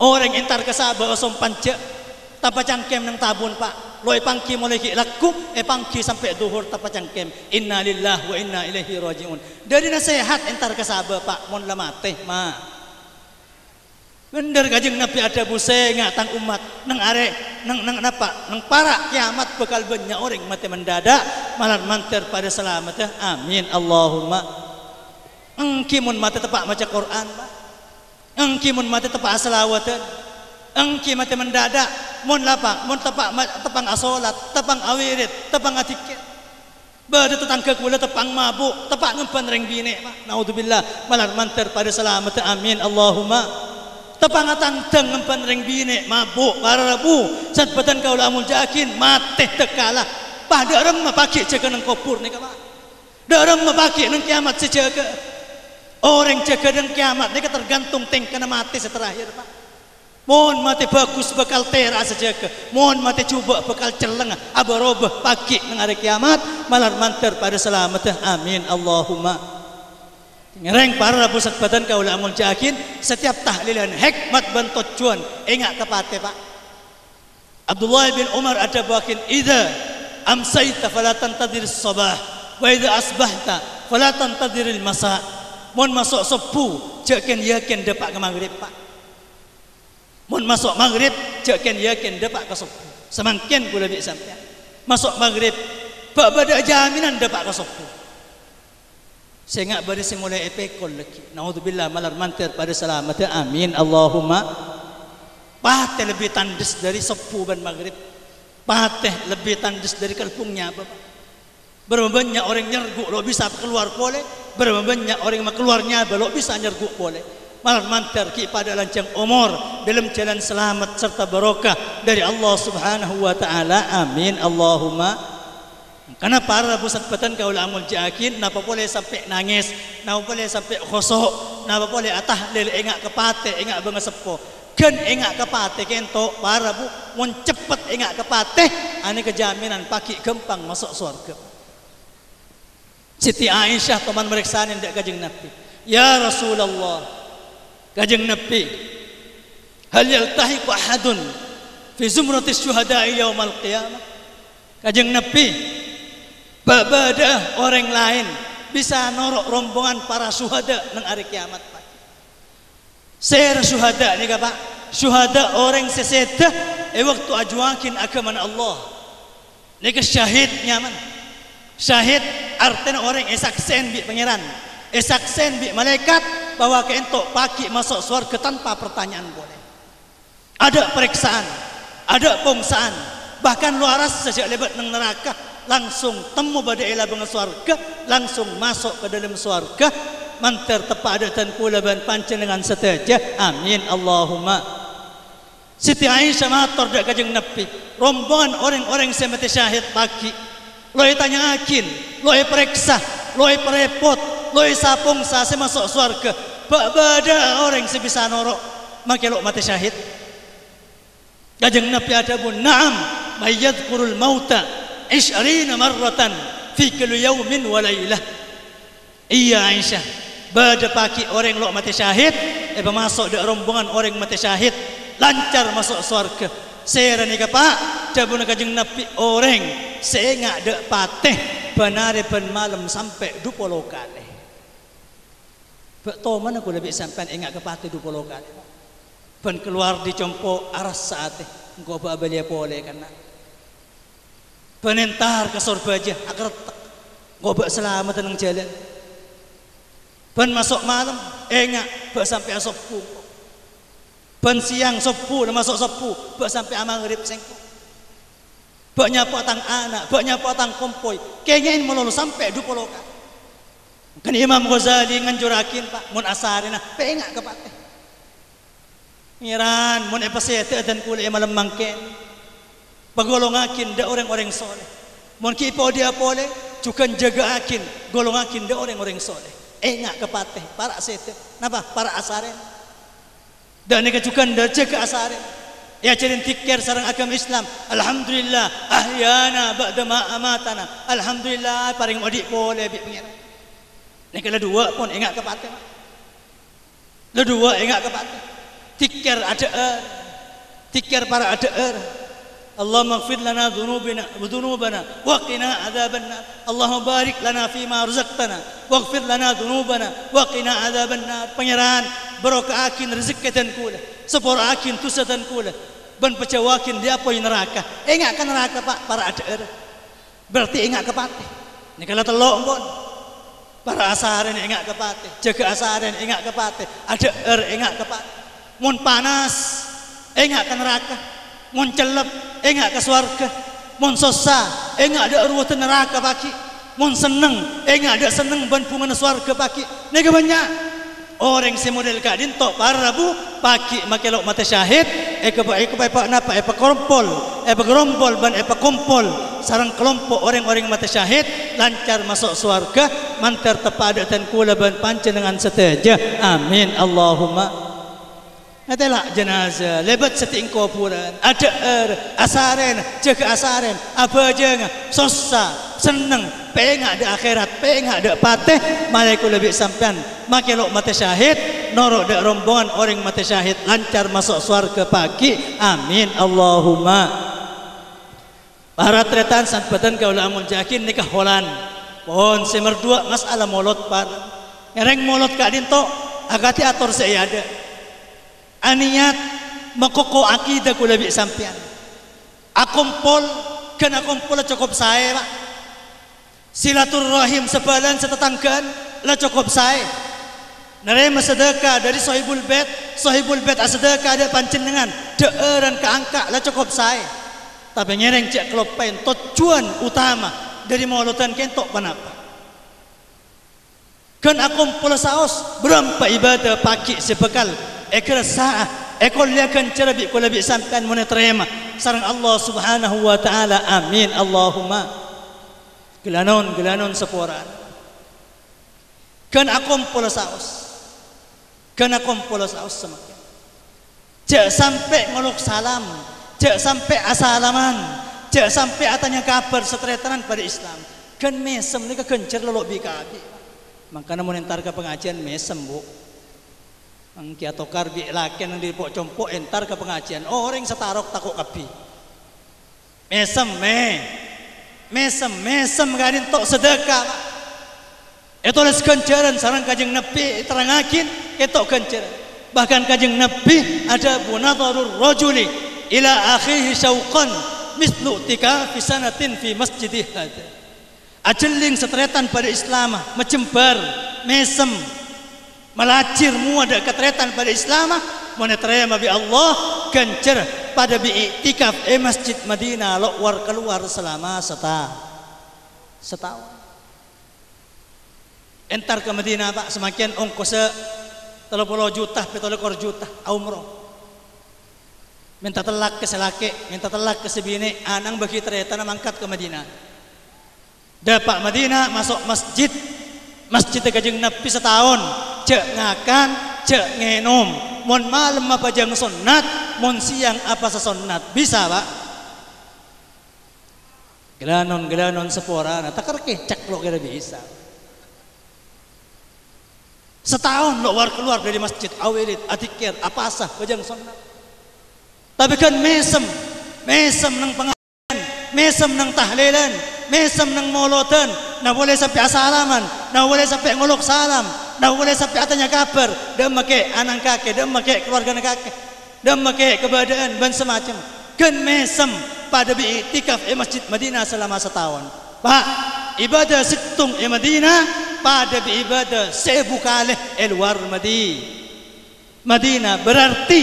Orang entar ke sabah osom panca. Tapa cangkem nang tabun pak. Loi pangki mulai ki laku. Eh pangki sampai duhur tapa cangkem. Inna lillah wa inna ilaihi rajiun. Dari nasihat entar ke sabah pak. Mon lama teh ma. Bener kajeng Nabi ada busai ngatang umat. Nang are nang nang apa nang para kiamat bakal banyak orang mati mendadak malah manter pada selamat ya. Amin. Allahumma. Engki mun mati tepak maca Quran pak. Engki mun mati tepak selawatan engki mati mendadak mun lapa mun tepak tepang asolat tepang awirit tepang atikir Bada tetangga kula tepang mabuk, tepak ngempan ring Pak. Naudzubillah, malah manter pada selamat. Amin. Allahumma tepangatan teng ngempan ring bine mabuk para rabu sat kau lamun jakin mate tekala pada orang mapaki jaga nang kopur ni kama darang mapaki nang kiamat si jaga orang jaga nang kiamat ni tergantung teng kena mati seterakhir pak Mohon mati bagus bakal tera saja ke. Mohon mati cuba bakal celeng. Abarobah pagi nang hari kiamat. Malar mantar pada selamat. Amin. Allahumma. Ngereng para pusat badan kau lamul jakin setiap tahlilan hikmat dan tujuan ingat tepatnya pak. Abdullah bin Umar ada bakin ida amsaita fala tantadir sabah wa ida asbahta fala tantadir masa. Mon masuk sepu jakin yakin dapat ke maghrib pak. Mon masuk maghrib jakin yakin dapat ke sepu. Semakin gula bi sampai. Masuk maghrib Pak pada jaminan dapat ke sepu. Saya ingat saya mulai epekol lagi. Naudzubillah malar mantir pada selamat. Amin. Allahumma. Patih lebih tandas dari sepu ban maghrib. Patih lebih tandas dari kalpungnya. Bapak. Berapa banyak orang nyerguk lo bisa keluar boleh. Berapa banyak orang yang keluarnya lo bisa nyerguk boleh. malam mantar ki pada lancang umur dalam jalan selamat serta barokah dari Allah Subhanahu wa taala amin Allahumma karena para pusat petan kau lamul jakin, napa boleh sampai nangis, napa boleh sampai khosok, napa boleh atah lele engak kepate, engak bangga sepo. Ken engak kepate kento para bu, mun cepet engak kepate, ani kejaminan paki gempang masuk surga. Siti Aisyah teman mereka ndak kajeng Nabi. Ya Rasulullah, kajeng Nabi, hal yaltahiqu ahadun fi zumratis syuhada'i yaumal qiyamah? Kajeng Nabi, Babada orang lain bisa norok rombongan para syuhada nang hari kiamat Pak. Ser syuhada ni Pak. Syuhada orang seseda e waktu ajuakin agama Allah. Ni ke syahid nyaman. Syahid artinya orang esaksen bi pangeran. Esaksen bi malaikat bahwa ke entok paki masuk surga tanpa pertanyaan boleh. Ada periksaan, ada pongsaan, bahkan luaras sejak lebat nang neraka langsung temu pada ila dengan suarga langsung masuk ke dalam suarga. Mantar tepat ada dan pula ban pancen dengan seteja amin Allahumma. Siti Aisyah matur dak kajeng Nabi. Rombongan orang-orang yang mati syahid pagi lo tanya akin lo periksa lo perepot lo sapung sa masuk suarga. Bada orang yang bisa norok maka lo mati syahid. Kajeng Nabi ada pun naam mayyadkurul mauta ishrina marratan fi kulli yawmin wa iya Aisyah. Pada pagi orang lo mati syahid eh masuk di rombongan orang mati syahid lancar masuk surga saya ni pak? Jabun kajeng nabi orang saya dek pateh benar ben malam sampai 20 kali Pak mana aku lebih sampai ingat ke patih 20 kali. Ben keluar di compo aras saat engkau bawa belia boleh kan penentar ke sorbaja agar ngobak selamat nang jalan. Ban masuk malam enggak bak sampai sopu ban siang sopu masuk sopu bak sampai amang rib sengko bak nyapa tang anak bak nyapa tang kompoi. Ini melulu sampai dua puluh kan Imam Ghazali nganjurakin pak. Mun asarina pengak ke pak Ngiran mun epasete dan kulit malam mangken Pagolongakin da orang-orang soleh. Mon kipo dia boleh, juga jaga akin, golongakin da orang-orang soleh. Enggak kepateh, para sete. Napa? Para asaren. Dan neka juga da jaga asaren. Ya jadi tikir sarang agama Islam. Alhamdulillah ahyana ba'da ma amatana. Alhamdulillah paling adik boleh bi pengira. Neka la dua pun enggak kepateh. La dua enggak kepateh. Tikir ada er. Tikir para ada er. اللهم اغفر لنا ذنوبنا وذنوبنا وقنا عذاب النار اللهم بارك لنا فيما رزقتنا واغفر لنا ذنوبنا وقنا عذاب النار pangeran barokahin rezeki dan kula sepurakin tusa dan kula ban pecawakin dia apa neraka enggak kan neraka pak para ada berarti enggak kepati ini kalau telok pun para asaran enggak kepati jaga asaran enggak kepati ada er enggak kepati mun panas enggak kan neraka mun celep enggak ke surga mun susah enggak ada urutan neraka paki. Mun seneng enggak ada seneng ban pungan surga paki. Nega banyak? Orang si model kadin tok para bu. Paki makelok mata syahid eh ke pak ke pak napa eh pak kerompol. Eh pak kerompol ban eh pak kumpul. Sarang kelompok orang-orang mata syahid lancar masuk surga mantar tepada dan kula ban pancen dengan seteja. Amin. Allahumma Adalah jenazah lebat seting kuburan ada er asaren jaga asaren. Apa aja susah seneng. Pengak di akhirat pengak di patih. Malaikat lebih sampean makin lo mati syahid norok di rombongan orang mati syahid. Lancar masuk surga pagi. Amin. Allahumma. Para tretan badan kau lamun jakin nikah holan. Pohon semer dua masalah molot par. Ngereng molot kadin to agati atur saya ada aniat makoko akidah ko labi sampean akumpol kan akumpol cukup saya pak silaturrahim sebalan setetanggan lah cukup saya. Nerima sedekah dari sahibul bait sahibul bait sedekah ada pancen dengan deeran keangka lah cukup saya. Tapi nyereng cek kelopain tujuan utama dari maulutan kentok kenapa? Kan akum pula saos berapa ibadah pagi sebekal ekor sah ekor dia kan cerbi kula bi sampean mun terima sareng Allah Subhanahu wa taala. Amin. Allahumma. Gelanon gelanon seporan. Kan akum pula saos kan akum pula saos semakin. Cek sampai ngolok salam. Cek sampai asalaman. Cek sampai atanya kabar setretanan pada Islam. Kan mesem ni kan kencer lolok bi kabi Maka namun entar ke pengajian mesem bu. Angki atau karbi lakian yang dipok compok entar ke pengajian. Oh, orang setarok takut kapi. Mesem me. Mesem mesem gadin tok sedekah. Itu oleh sekencaran sarang kajeng nepi terangakin ketok kencaran. Bahkan kajeng nepi ada bunatarur rojuli ila akhihi syauqan mislu tika fi sanatin fi masjidih hadha ajeling setretan pada Islam mencembar mesem melacir mu ada ketretan pada Islam mana terima bi Allah kencer pada bi iktikaf e masjid Madinah lo war keluar selama seta setahun. Entar ke Madinah pak semakin ongkos telo puluh juta petolo kor juta umroh minta telak ke selake minta telak ke sebini anang bagi tereta mangkat ke Madinah. Dapat Madinah masuk masjid masjid kajeng Nabi setahun cek ngakan cek ngenom. Mon malam apa jang sunat mon siang apa sesonat bisa pak? Gelanon gelanon sepora nah takar kecak lo kira bisa. Setahun lo keluar keluar dari masjid. Awilit atikir apa sah bajang sunat tapi kan mesem mesem nang pengajian mesem nang tahlilan mesem nang molotan na boleh sampai asalaman na boleh sampai ngolok salam na boleh sampai atanya kabar dan make anak kakek dan make keluarga kakek. Dan make kebadan dan semacam. Kan mesem pada bi'tikaf di masjid Madinah selama setahun. Pak ibadah situng di Madinah pada ibadah sebu kali luar Madinah Madinah berarti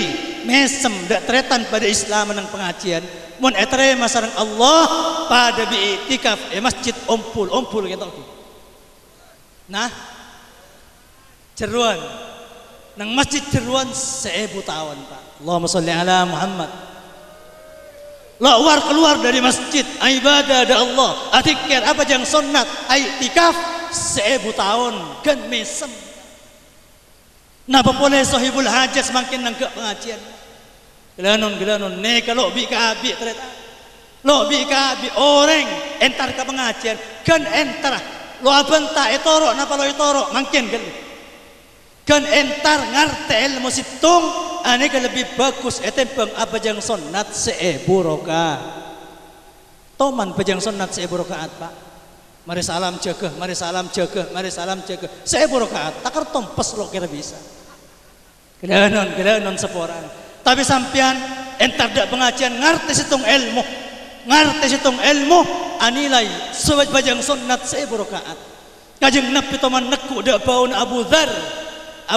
mesem dak tretan pada Islam nang pengajian. Mun etre masarang Allah pada bi itikaf e masjid ompul ompul kita tu nah ceruan. Nang masjid ceruan seebu tahun pak. Allahumma salli ala Muhammad. Luar keluar dari masjid. Ibadah ada Allah. Atikir apa jang sunat itikaf seebu tahun. Kan mesem Napa boleh sahibul hajat semakin nang ke pengajian? Gelanon gelanon ne kalau bi ka bi tereta. Lo bi ka orang entar ke pengajian. Kan entar. Lo abenta etoro napa lo etoro mungkin kan. Kan entar ngarte ilmu situng ane ke lebih bagus etempeng apa jang sunat seebu roka. Toman pejang sunat seebu rokaat pak. Mari salam cekeh, mari salam cekeh, mari salam cekeh. Seebu rokaat, takar tompes lo kira bisa. Gelanon, gelanon seporan. Tapi sampean entar dak pengajian ngerti situng ilmu. Ngerti situng ilmu anilai sebab bajang sunnat saya berokaat. Kajeng Nabi teman neku dak baun Abu Dhar.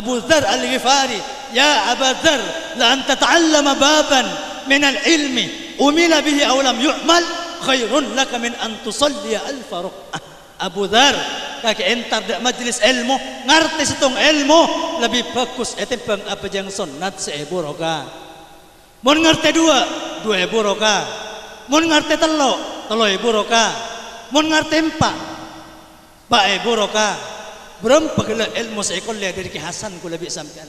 Dhar Al-Ghifari. Ya Abu Dhar, la anta ta'allama baban min al-ilmi. Umila bihi aw lam yu'mal khairun laka min an tusalli alfa ruk'ah. Abu Dhar kaki entar dak majlis ilmu ngerti situng ilmu lebih bagus etimbang apa jang sunat seebu roka. Mun ngerti dua dua ebu roka. Mun ngerti telo telo ebu roka. Mun ngerti empat pak ebu roka berapa gila ilmu seekol lihat dari Hasan ku lebih sampean.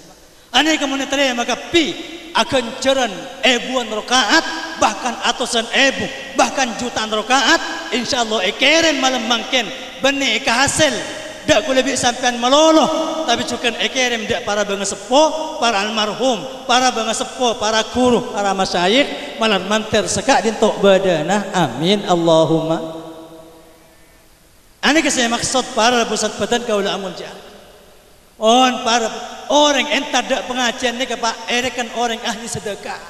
Ane kamu terima maka pi akan ceran ebuan rokaat bahkan atusan ebu bahkan jutaan rokaat. Insyaallah ekeren malam mangken benih kehasil. Dak ku lebih sampean meloloh tapi cukan ekerem dak para bangga sepo para almarhum para bangga sepo para guru para masyayikh. Malam manter sekak dintok badana amin. Allahumma ke saya maksud para pusat badan kaula amul jah on para orang entar dak pengajian ni ke pak erekan orang ahli sedekah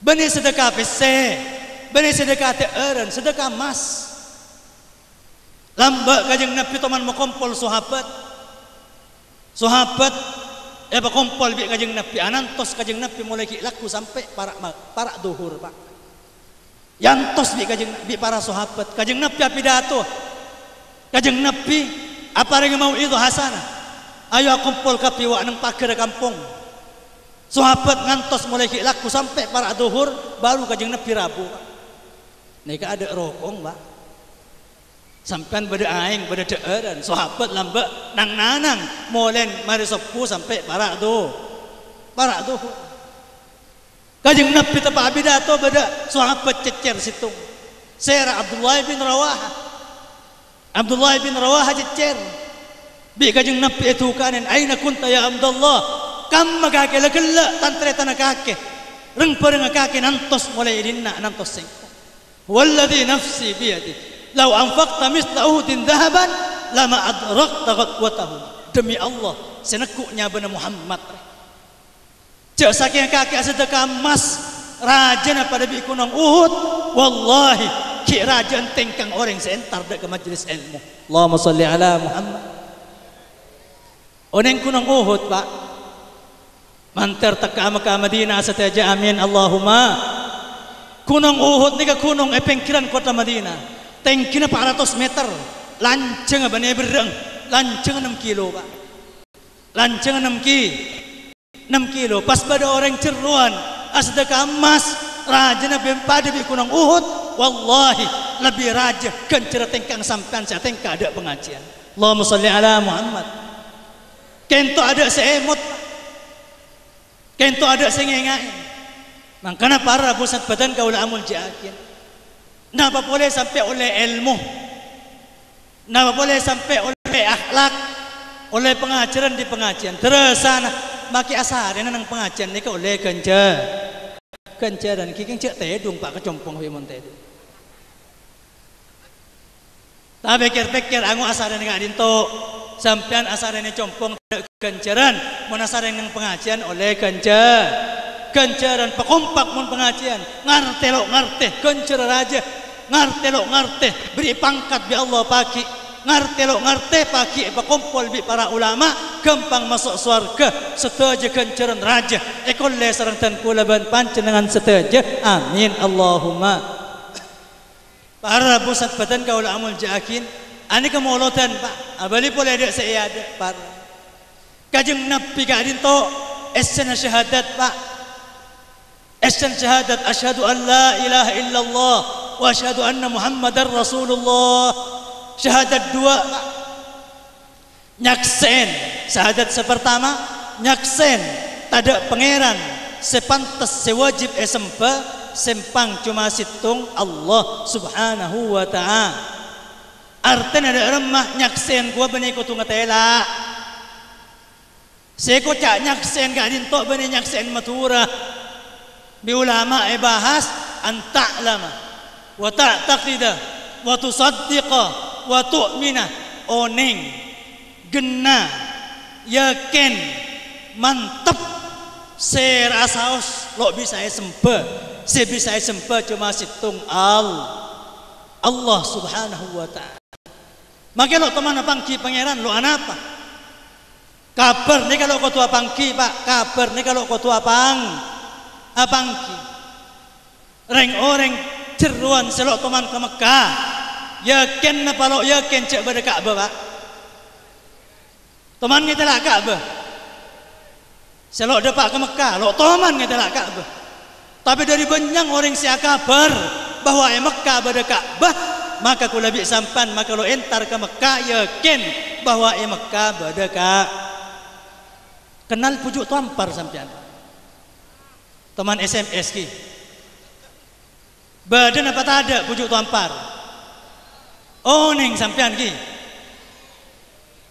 benih sedekah pese benih sedekah te eren sedekah mas Lamba kajeng Nabi teman mau kumpul sahabat. Sahabat ya kumpul bi kajeng Nabi anantos kajeng Nabi mulai laku sampai para para duhur pak. Yantos bi kajeng bi para sahabat kajeng Nabi pidato. Kajeng Nabi Apa yang mau itu hasanah? Ayo kumpul kapi wa nang pagar kampung. Sahabat ngantos mulai laku sampai para duhur baru kajeng Nabi Rabu. Nika ada rokong, Pak. Sampai pada aing pada deeran sahabat lambe nang nanang molen mari sepuh sampai para duhur. Para duhur. Kajeng Nabi tepa abidato pada sahabat cecer situng. Sera Abdullah bin Rawaha Abdullah bin Rawaha cecer. Bi kajeng nabi itu kanen aina kunta ya Abdullah? Kam magake lagalla tantre tanakake. Reng pareng kake nantos mulai dinna nantos sing. Walladhi nafsi biyadi. Lau anfaqta misla uhudin dhahaban lama adrakta qatwatahu. Demi Allah, senekuknya benar Muhammad. Cak saking kake sedekah emas rajana pada bi kunong Uhud. Wallahi ki raja tengkang orang sentar dak ke majlis ilmu. Allahumma salli ala Muhammad. Oneng kunong Uhud pak. Mantar teka Mekah Madinah sataja amin Allahumma. Kunong Uhud ni ka kunong epengkiran kota Madinah. Tengkina 400 meter. Lanceng abane bereng. Lanceng 6 kilo pak. Lanceng 6 ki 6 kilo. Pas pada orang ceruan Asdaka emas. Raja Nabi pada bi kunong Uhud. Wallahi lebih raja kencara tengkang sampean saya tengkang ada pengajian. Allahumma salli ala Muhammad. Kento ada seemot kento ada sengengai makanya para pusat badan kau amul jakin napa boleh sampai oleh ilmu? Napa boleh sampai oleh akhlak? Oleh pengajaran di pengajian. Terus sana maki asar ini nang pengajian ni kau oleh kenca. Kenca dan kiki cek tedung pak kecompong hui montedu tapi pikir-pikir aku asaran dengan dinto. Sampean asaran ini compong kencaran mun asaran yang pengajian oleh kencar kencaran pekompak mun pengajian. Ngarte lo ngarte kencar raja. Ngarte lo ngarte beri pangkat bi Allah paki ngarte lo ngarte paki pekumpul bi para ulama gampang masuk surga setuju kencaran raja ekolle sarang tan kula ban panjenengan setuju amin Allahumma Para pusat badan kau lah amul jakin. Ani kemolotan pak. Abali boleh ada saya ada para. Kajeng nabi kadin to esen syahadat pak. Esen syahadat asyhadu an la ilaha illallah wa asyhadu anna muhammadar rasulullah. Syahadat dua. Nyaksen. Syahadat sepertama nyaksen. Tada pangeran. Sepantas sewajib esempa sempang cuma situng Allah subhanahu wa ta'ala. Artinya ada remah nyaksen gua benih ko tunga tela seko cak nyaksen gak dintok benih nyaksen matura bi ulama e bahas an ta'lama wa ta'taqida wa tusaddiqa wa tu'mina oneng. Gena. Yakin. Mantep. Serasaos lo bisa sempet saya bisa sembah cuma situng al. Allah subhanahu wa ta'ala. Maka lo teman pangki pangeran lo apa? Kabar ni kalau kau tua pangki pak. Kabar ni kalau kau tua pang apangki reng orang ceruan selok teman ke Mekah yakin apa lo yakin cek pada Ka'bah pak teman kita lah Ka'bah selok depak ke Mekah lo teman kita lah Ka'bah tapi dari banyak orang siya kabar bahwa yang Mekah pada Ka'bah, maka kau lebih sampan, maka lo entar ke Mekah, yakin bahwa yang Mekah pada Ka'bah. Kenal pujuk tampar sampean. Teman SMS ki. Badan apa tak ada pujuk tampar? Oh neng sampean ki.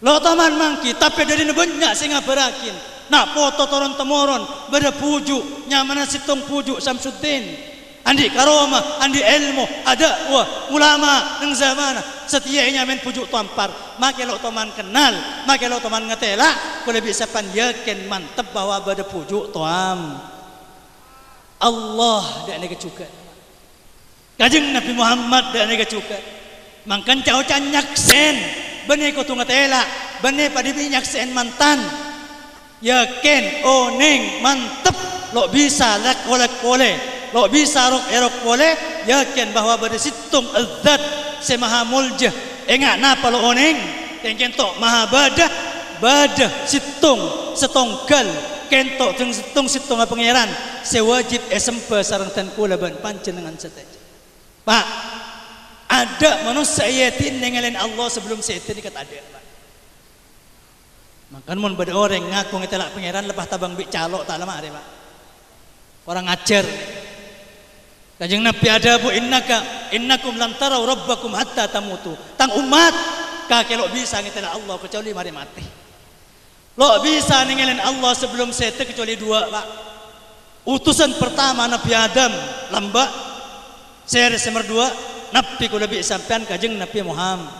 Lo teman mangki, tapi dari banyak sehingga berakin nak foto toron temoron beda pujuk nyamana situng pujuk Samsuddin andi karoma andi ilmu ada wah ulama nang zamana. Setianya men pujuk tampar. Make lo teman kenal make lo teman ngetela boleh bisa pan yakin mantep bahwa beda pujuk tuam. Allah dak nega juga kajeng Nabi Muhammad dak nega juga mangkan cau canyak sen bene ko tungatela bene pada binyak sen mantan. Yakin oneng mantep. Lo bisa lek kolek kole. Lo bisa rok erok kole. Yakin bahwa pada situng azat semaha muljah. Ingat napa lo oneng yang kentok maha badah. Badah situng setonggal. Kentok teng situng situng pangeran sewajib SMP sarang tan kula ban panjenengan sateja Pak ada manusia yatin nengelin Allah sebelum setan ikat ada Makan mun bade orang ngaku ngetelak pangeran lepas tabang bik calok tak lama ada Pak Orang ngajar Kanjeng Nabi ada bu innaka innakum lam tarau rabbakum hatta tamutu. Tang umat kake lo bisa ngetela Allah kecuali mari mati. Lo bisa ninggalin Allah sebelum sete kecuali dua pak. Utusan pertama Nabi Adam lamba. Seri semer dua Nabi ku lebih sampean kajeng Nabi Muhammad.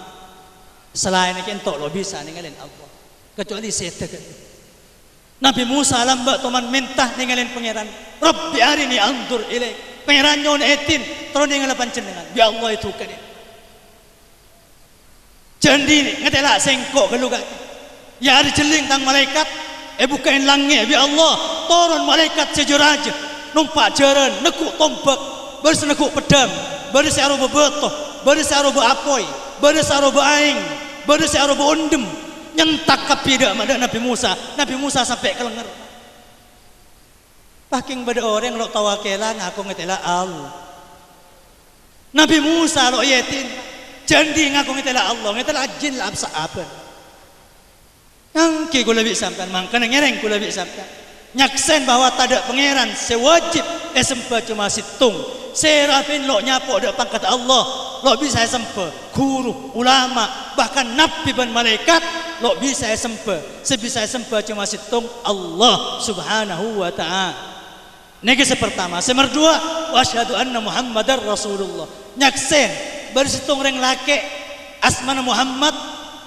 Selain itu entok lo bisa ninggalin Allah. Kecuali sete Nabi Musa lamba teman minta ninggalin pangeran. Rabbi arini antur ilaik pangeran nyon etin terus dengan panjenengan ya Allah itu kan jadi ngetela sengkok kelu kat ya ada celing tang malaikat. Eh bukain langit. Ya Allah turun malaikat sejuraja. Numpak jaran nekuk tombak baris nekuk pedang baris aroba beto baris aroba apoi baris aroba aing baris aroba undem nyentak kepidak pada Nabi Musa Nabi Musa sampai kelengar Paking pada orang lo tawakela ngaku ngetela Allah. Nabi Musa lo yatin janji ngaku ngetela Allah ngetela jin lah apa. Yang ki gula lebih sampai mangkana ngereng gula lebih sampai. Nyaksen bahwa ada pangeran sewajib esempa cuma situng. Serafin lo nyapo ada pangkat Allah. Lo bisa sempa. Guru ulama bahkan nabi dan malaikat lo bisa sempa. Sebisa sempa cuma situng Allah subhanahu wa ta'ala. Negasi pertama, semer dua, wasyhadu anna Muhammadar Rasulullah. Nyaksen bersitung reng lake asmana Muhammad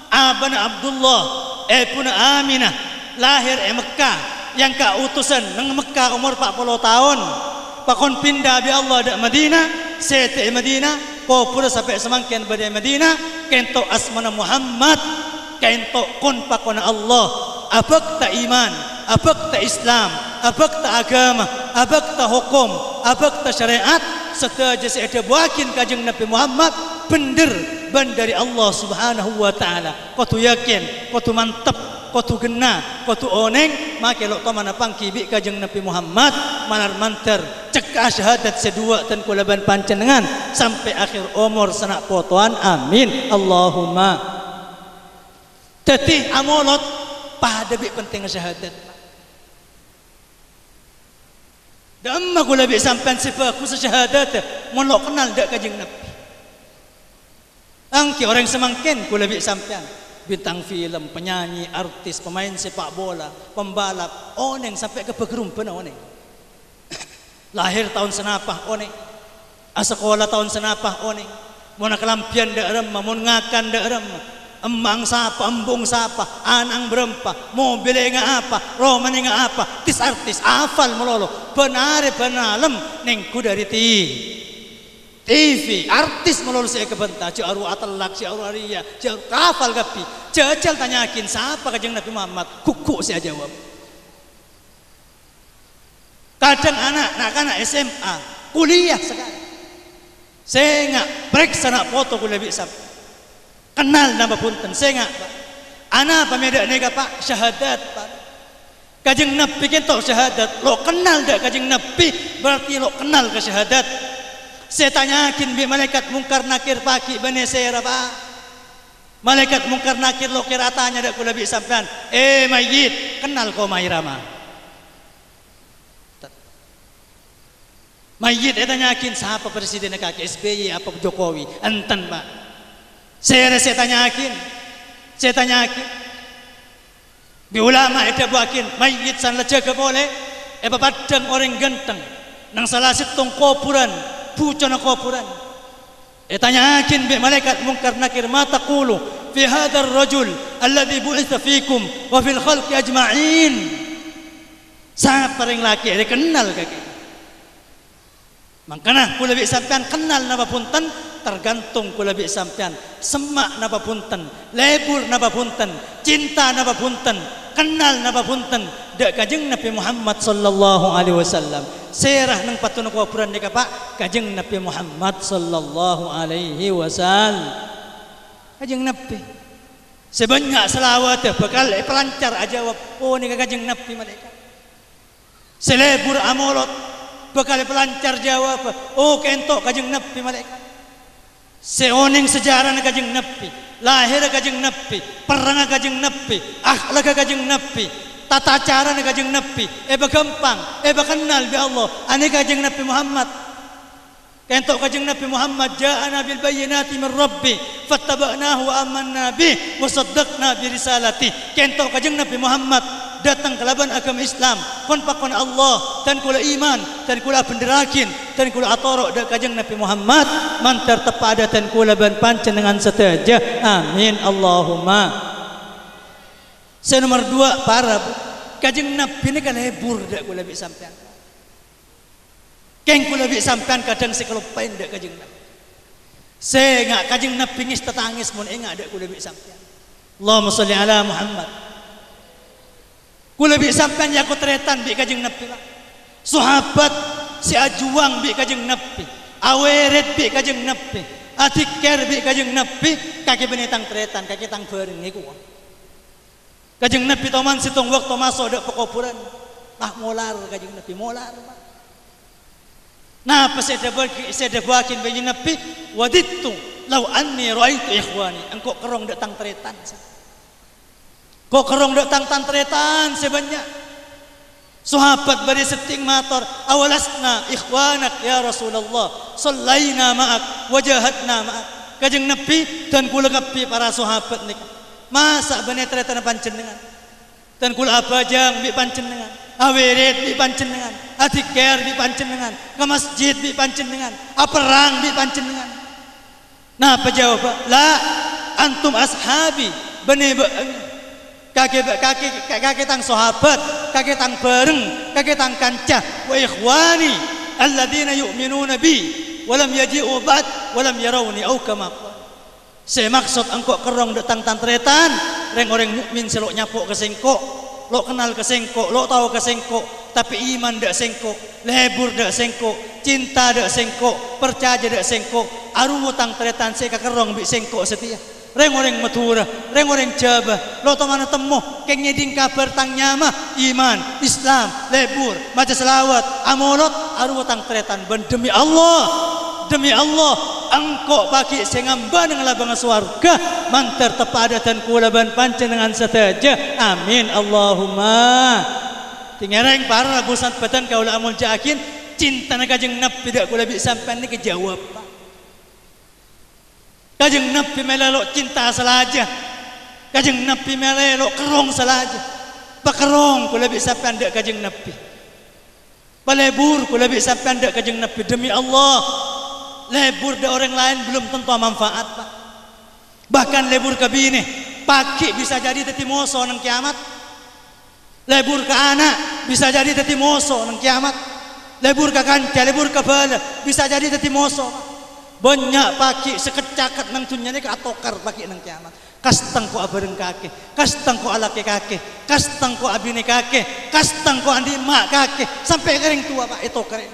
abana Abdullah eh puna Aminah lahir e Mekah yang ka utusan nang Mekah umur 40 tahun. Pakon pindah bi Allah dak Madinah sete Madinah ko pura sampai semangkian pada Madinah kento asmana Muhammad kento kon pakon Allah. Apak ta iman apak ta Islam apak ta agama abakta hukum abakta syariat setaja ada buakin kajeng Nabi Muhammad bener ban dari Allah Subhanahu wa taala. Kau tu yakin kau tu mantap kau tu gena kau tu oneng. Maka lo to mana pangki bi kajeng Nabi Muhammad manar manter cekah syahadat sedua dan kulaban pancenengan. Sampai akhir umur sanak potoan amin. Allahumma. Tetih amolot pada bi penting syahadat. Dan amma kula bi sampean sifat khusus syahadat lo kenal dak kajing nabi. Angki orang semangkin kula bi sampean bintang film, penyanyi, artis, pemain sepak bola, pembalap, oneng sampai ke pegerumpun oneng. <coughs> Lahir tahun senapah oneng. Sekolah tahun senapah oneng. Mun kelampian dak rem, mun ngakan dak rem, Emang siapa, embung siapa, anang berempa, mobil nga apa, roman nga apa, tis artis, afal melolo, benar benalem, nengku dari ti. TV, artis melolo saya kebenta, atalak, ci aru aria, aru kafal gapi, jajal tanyakin siapa kajeng Nabi Muhammad, kuku saya jawab. Kadang anak, nak anak SMA, kuliah sekarang. Saya nggak periksa nak foto kuliah bisa kenal nama punten saya enggak pak. Ana pameda nega pak syahadat pak. Kajeng nabi kita syahadat. Lo kenal dak kajeng nabi berarti lo kenal ke syahadat saya tanyakin bi malaikat mungkar nakir pagi bani saya pak malaikat mungkar nakir lo kira tanya dak kula bi sampean. Eh mayit kenal kau mairama mayit saya tanyakin siapa presiden kaki SBY apa Jokowi? Enten pak. Saya saya tanyakin, saya tanyakin. Di ulama ada buakin, mayit san leja ke boleh, apa padang orang ganteng, nang salah situng kopuran, pucana kopuran. Eh tanyakin bi malaikat mungkar nakir mata kulu fi hadar rajul alladhi bu'itha fikum wa fil khalqi ajma'in. Sangat paling laki, dia kenal kaki. Makanya kula bi sampean kenal nama punten tergantung kula bi sampean. Semak napa punten, lebur napa punten, cinta napa punten, kenal napa punten. Dak kajeng Nabi Muhammad sallallahu alaihi wasallam. Serah nang patun ko puran nika Pak, kajeng Nabi Muhammad sallallahu alaihi wasallam. Kajeng Nabi. Sebanyak selawat bekal pelancar aja oh ni kajeng nabi mereka. Selebur amolot bekal pelancar jawab oh kentok kajeng nabi mereka. Seoning sejarah kajeng nabi, lahir kajeng nabi, perang kajeng nabi, akhlak kajeng nabi, tata cara kajeng nabi, eh gampang, eh kenal bi Allah, ane kajeng nabi Muhammad. Kentok kajeng Nabi Muhammad ja'ana bil bayyinati min rabbi fattaba'nahu wa amanna bih wa saddaqna bi risalati. Kentok kajeng Nabi Muhammad datang ke laban agama Islam kon pakon Allah dan kula iman dan kula penderakin dan kula atorok dak kajeng Nabi Muhammad mantar tepada dan kula ban pancen dengan seteja amin Allahumma saya nomor dua para kajeng Nabi ini kan hebur dak kula bi sampean Keng kula bi sampean kadang sekelupain dak kajeng Nabi. Saya ngak kajeng Nabi ngis tetangis mun ingat dak kula bi sampean. Allahumma salli ala Muhammad. Kula bi sampean ya tretan bi kajeng Nabi. Sahabat si ajuang bi kajeng Nabi. Aweret bi kajeng Nabi. Atiker bi kajeng Nabi kaki benetang tretan kaki tang bareng iku. Kajeng Nabi toman situng waktu masuk dak pekuburan. Ah molar kajeng Nabi molar. Pak. Napa saya saya dapatin bagi Nabi wadittu lau anni raaitu ikhwani engkau kerong datang teretan kok kerong datang tantretan sebanyak? Sahabat bari seting motor awalasna ikhwanak ya Rasulullah sallaina ma'ak wajahadna ma'ak. Kajeng Nabi dan kula kapi para sahabat nika masa bani teretan panjenengan dan kula abajang bi panjenengan awirit di panjenengan atikir di panjenengan ke masjid di panjenengan aperang di panjenengan nah apa jawab? La antum ashabi. Bani kaki kaki kaki tang sahabat kaki tang bareng kaki tang kancah. Wa ikhwani alladzina yu'minuna bi walam yaji'u ba'd walam yarawni au kama saya maksud engkau kerong datang tantretan reng orang mukmin selok nyapuk ke sengkok lo kenal ke sengkok, lo tahu ke sengkok, tapi iman dak sengkok, lebur dak sengkok, cinta dak sengkok, percaya dak sengkok, aru utang tretan saya kerong bi sengkok setia. Reng orang matura, reng orang jabah, lo tahu mana temu, keng nyeding kabar tang nyama, iman, Islam, lebur, baca selawat, amolot, aru utang tretan, ben demi Allah, demi Allah, engkau bagi sengamba dengan labangan suarga, mantar tepada dan kulaban pancen dengan seteja, amin. Allahumma. Tinggaleng para busan petan kau lah amul jakin, cinta nak kajeng nap tidak kula bisa sampai ni kejawab. Kajeng Nabi melelok cinta selaja. Kajeng Nabi melelok kerong selaja. Pakerong ku lebih sampai anda kajeng Nabi. Palebur ku lebih sampai anda kajeng Nabi. Demi Allah. Lebur dari orang lain belum tentu manfaat pak. Bahkan lebur ke bini. Paki bisa jadi teti moso nang kiamat. Lebur ke anak bisa jadi teti moso nang kiamat. Lebur ke kanca, lebur ke bala bisa jadi teti moso. Pak banyak pagi sekecakat nang tunya ni atokar pagi nang kiamat. Kastang ko abareng kake kastang ko alake kake kastang ko abine kake kastang ko andi mak kake sampai kering tua pak itu kering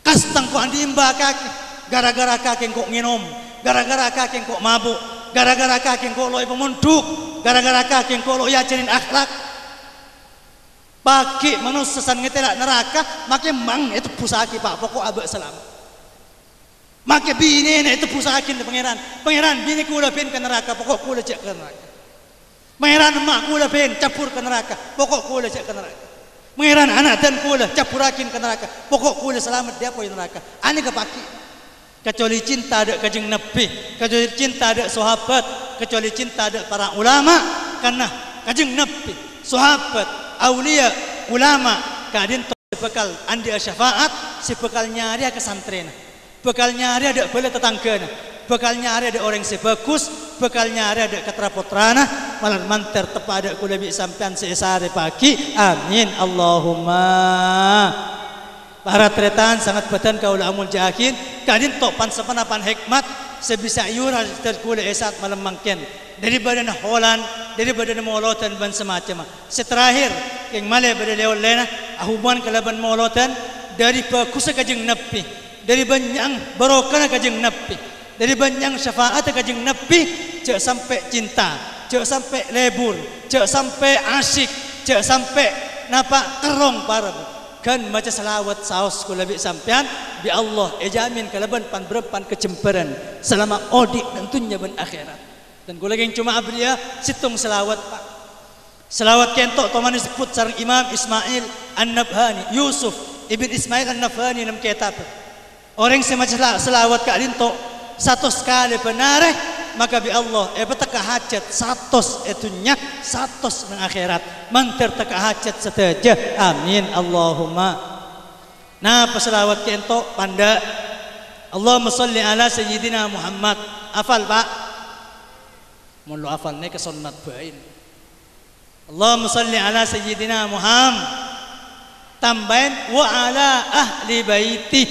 kastang ko andi mbak kake gara-gara kake kok nginom gara-gara kake kok mabuk gara-gara kake kok loe pemunduk gara-gara kake kok loe ajarin akhlak. Pagi manusia ngetelak neraka makin mang itu pusaki pak pokok abek selamat Maka bini ini itu pusakin di pangeran. Pangeran bini kula pin ke neraka, pokok kula cek ke neraka. Pangeran mak kula pin campur ke neraka, pokok kula cek ke neraka. Pangeran anak dan kula campurakin ke neraka, pokok kula selamat dia poin neraka. Ani kepaki. Kecuali cinta ada kajeng Nabi, kecuali cinta ada sahabat, kecuali cinta ada para ulama, karena kajeng Nabi, sahabat, aulia, ulama, kadin sebekal andi syafaat, sebekal nyari ke santren bekal nyari ada boleh tetangga bekal nyari ada orang sebagus bekal nyari ada ketrapotrana. Malah manter tepada kula bi sampean seesare pagi. Amin. Allahumma. Para tretan sangat badan kau amul jahin. Kadin topan sepanapan hikmat. Sebisa yura terkula esat malam mangken. Dari badan holan dari badan molotan ban semacam. Seterakhir yang male badan leolena ahuban kelaban molotan. Dari bagus kajeng nabi dari banyak barokah kajeng Nabi dari banyak syafaat kajeng Nabi cek sampai cinta cek sampai lebur, cek sampai asyik, cek sampai napa kerong para kan macam selawat saus kula bi sampean bi Allah ejamin kalaban pan berpan kecemperan selama odik tentunya ben akhirat. Dan kula yang cuma abria situng selawat pak. Selawat kentok to manis sebut sareng Imam Ismail An-Nabhani Yusuf Ibn Ismail An-Nabhani nam kitab orang semacam selawat kak linto satu sekali benar maka bi Allah eh betaka hajat satos etunya satos nang akhirat. Manter taka hajat seteja amin. Allahumma. Nah peselawat kento panda. Allahumma salli ala sayyidina Muhammad. Afal pak. Mulu afal ni kesunnat bain. Allahumma salli ala sayyidina Muhammad. Tambahin wa ala ahli baiti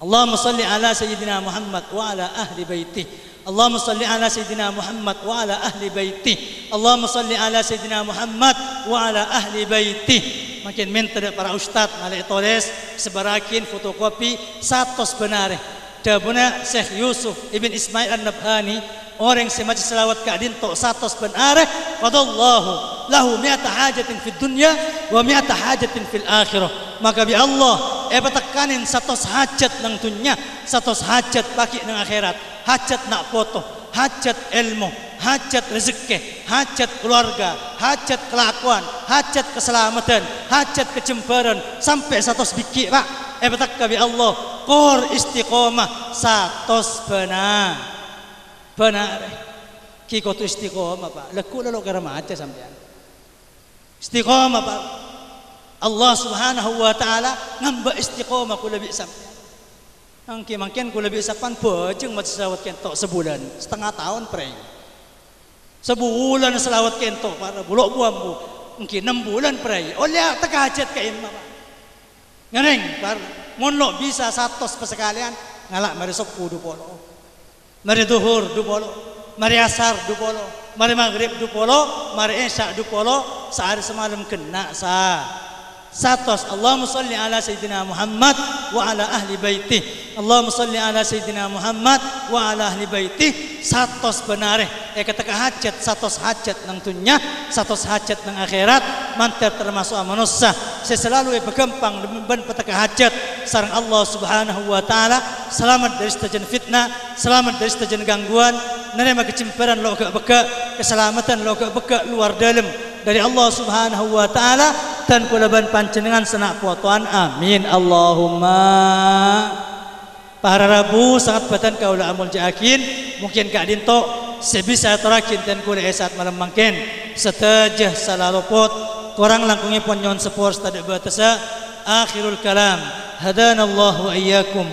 اللهم صل على سيدنا محمد وعلى أهل بيته اللهم صل على سيدنا محمد وعلى أهل بيته اللهم صل على سيدنا محمد وعلى أهل بيته makin minta para ustaz malik tulis sebarakin fotokopi satu sebenarnya Dabuna Syekh Yusuf Ibn Ismail An-Nabhani orang semacam selawat ke adin tok satu sebenarnya wadallahu lahu mi'ata hajatin fid dunya wa mi'ata hajatin fil akhirah. Maka bi Allah eh betekanin satu hajat nang dunia satu hajat bagi nang akhirat. Hajat nak foto hajat ilmu hajat rezeki hajat keluarga hajat kelakuan hajat keselamatan hajat kecemburuan sampai satu biki pak. Eh betak kabi Allah kor istiqomah satu benar benar kiko tu istiqomah pak leku lalu kerana macam sampai istiqomah pak Allah Subhanahu wa taala ngamba istiqamah kula bi sampean. Angki mangken kula bi sapan bojeng mat selawat kento sebulan, setengah tahun preng. Sebulan selawat kento para bulok buambu. Angki 6 bulan preng. Oleh teka hajat ke imam. Ngereng par mon lo bisa satu sekalian ngalak mari sok kudu polo. mari duhur dupolo mari asar dupolo mari maghrib dupolo mari isya dupolo sehari semalam kena sah Satos. Allahumma salli ala Sayyidina Muhammad wa ala ahli baiti Allahumma salli ala Sayyidina Muhammad wa ala ahli baiti Satos benare Ya kata hajat Satos hajat nang dunya Satos hajat nang akhirat. Mantir termasuk manusia Saya selalu berkembang Ben petaka hajat. Sarang Allah subhanahu wa ta'ala Selamat dari setajan fitnah Selamat dari setajan gangguan Nerima kecimpiran lo beka Keselamatan lo beka luar dalam. Dari Allah subhanahu wa ta'ala dan kula ban panjenengan senak fotoan amin. Allahumma. Para rabu sangat badan kaula amul jakin mungkin kak dinto sebisa terakin dan kula esat malam mangken setajah salah lopot korang langkungi ponyon sepor stadik batasa akhirul kalam. Hadana Allah wa iyyakum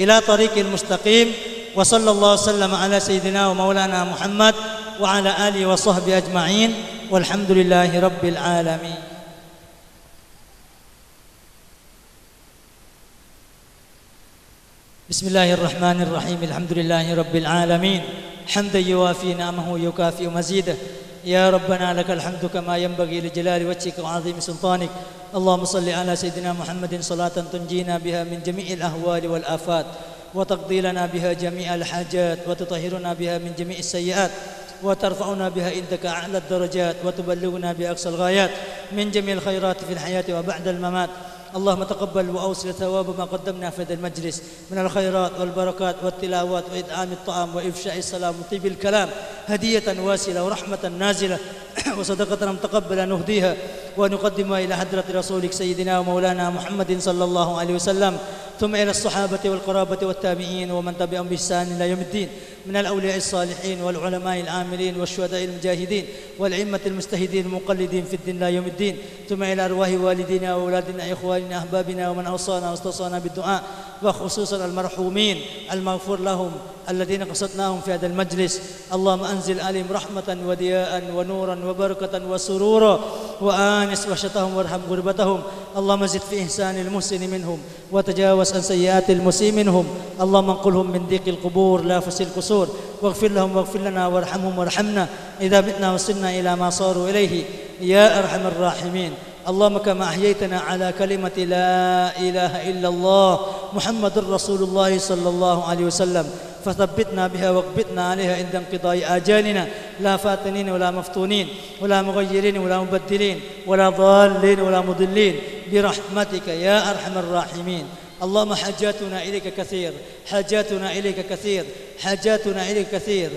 ila tariqil mustaqim. Wa sallallahu sallam ala sayyidina wa maulana Muhammad wa ala alihi wa sahbihi ajma'in. Walhamdulillahi rabbil alamin بسم الله الرحمن الرحيم. الحمد لله رب العالمين. حمدا يوافي نعمه يكافئ مزيده. يا ربنا لك الحمد كما ينبغي لجلال وجهك وعظيم سلطانك. اللهم صل على سيدنا محمد صلاة تنجينا بها من جميع الأهوال والآفات وتقضي لنا بها جميع الحاجات وتطهرنا بها من جميع السيئات وترفعنا بها عندك أعلى الدرجات وتبلغنا بأقصى الغايات. من جميع الخيرات في الحياة وبعد الممات. اللهم تقبل واوصل ثواب ما قدمنا في هذا المجلس من الخيرات والبركات والتلاوات وإدعام الطعام وإفشاء السلام وطيب الكلام. هدية واسلة ورحمة نازلة. <coughs> وصدقة متقبلة نهديها ونقدمها إلى حضرة رسولك سيدنا ومولانا محمد صلى الله عليه وسلم ثم إلى الصحابة والقرابة والتابعين ومن تبعهم بإحسان إلى يوم الدين. من الأولياء الصالحين والعلماء العاملين والشهداء المجاهدين والعمة المستهدين المقلدين في الدين لا يوم الدين. ثم إلى أرواح والدينا وأولادنا إخواننا أحبابنا ومن أوصانا واستوصانا بالدعاء. وخصوصا المرحومين المغفور لهم الذين قصدناهم في هذا المجلس. اللهم أنزل عليهم رحمة ودياء ونورا وبركة وسرورا وآنس وحشتهم وارحم غربتهم اللهم زد في إحسان المحسن منهم وتجاوز عن سيئات المسيء منهم اللهم انقلهم من ضيق القبور لا فسي القصور واغفر لهم واغفر لنا وارحمهم وارحمنا إذا متنا وصلنا إلى ما صاروا إليه يا أرحم الراحمين اللهم كما أحييتنا على كلمة لا إله إلا الله محمد رسول الله صلى الله عليه وسلم فثبتنا بها واقبضنا عليها عند انقضاء آجالنا. لا فاتنين ولا مفتونين ولا مغيرين ولا مبدلين ولا ضالين ولا مضلين. برحمتك يا أرحم الراحمين. اللهم حاجاتنا إليك كثير حاجاتنا إليك كثير حاجاتنا إليك كثير.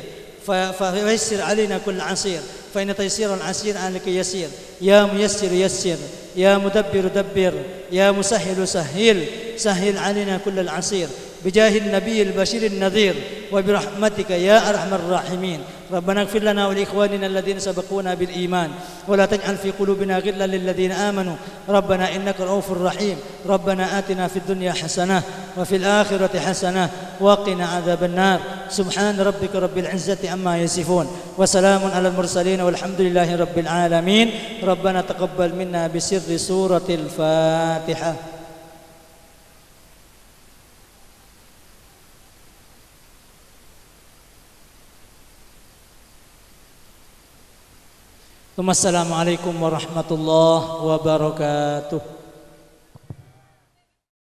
فيسر علينا كل عسير. فإن تيسير العسير عليك يسير. يا ميسر يسر. يا مدبر دبر. يا مسهل سهل سهل علينا كل العسير. بجاه النبي البشير النذير وبرحمتك يا أرحم الراحمين. ربنا اغفر لنا ولإخواننا الذين سبقونا بالإيمان ولا تجعل في قلوبنا غلا للذين آمنوا. ربنا إنك رؤوف رحيم. ربنا آتنا في الدنيا حسنة وفي الآخرة حسنة وقنا عذاب النار. سبحان ربك رب العزة عما يصفون. وسلام على المرسلين والحمد لله رب العالمين. ربنا تقبل منا بسر سورة الفاتحة. ثم السلام عليكم ورحمة الله وبركاته.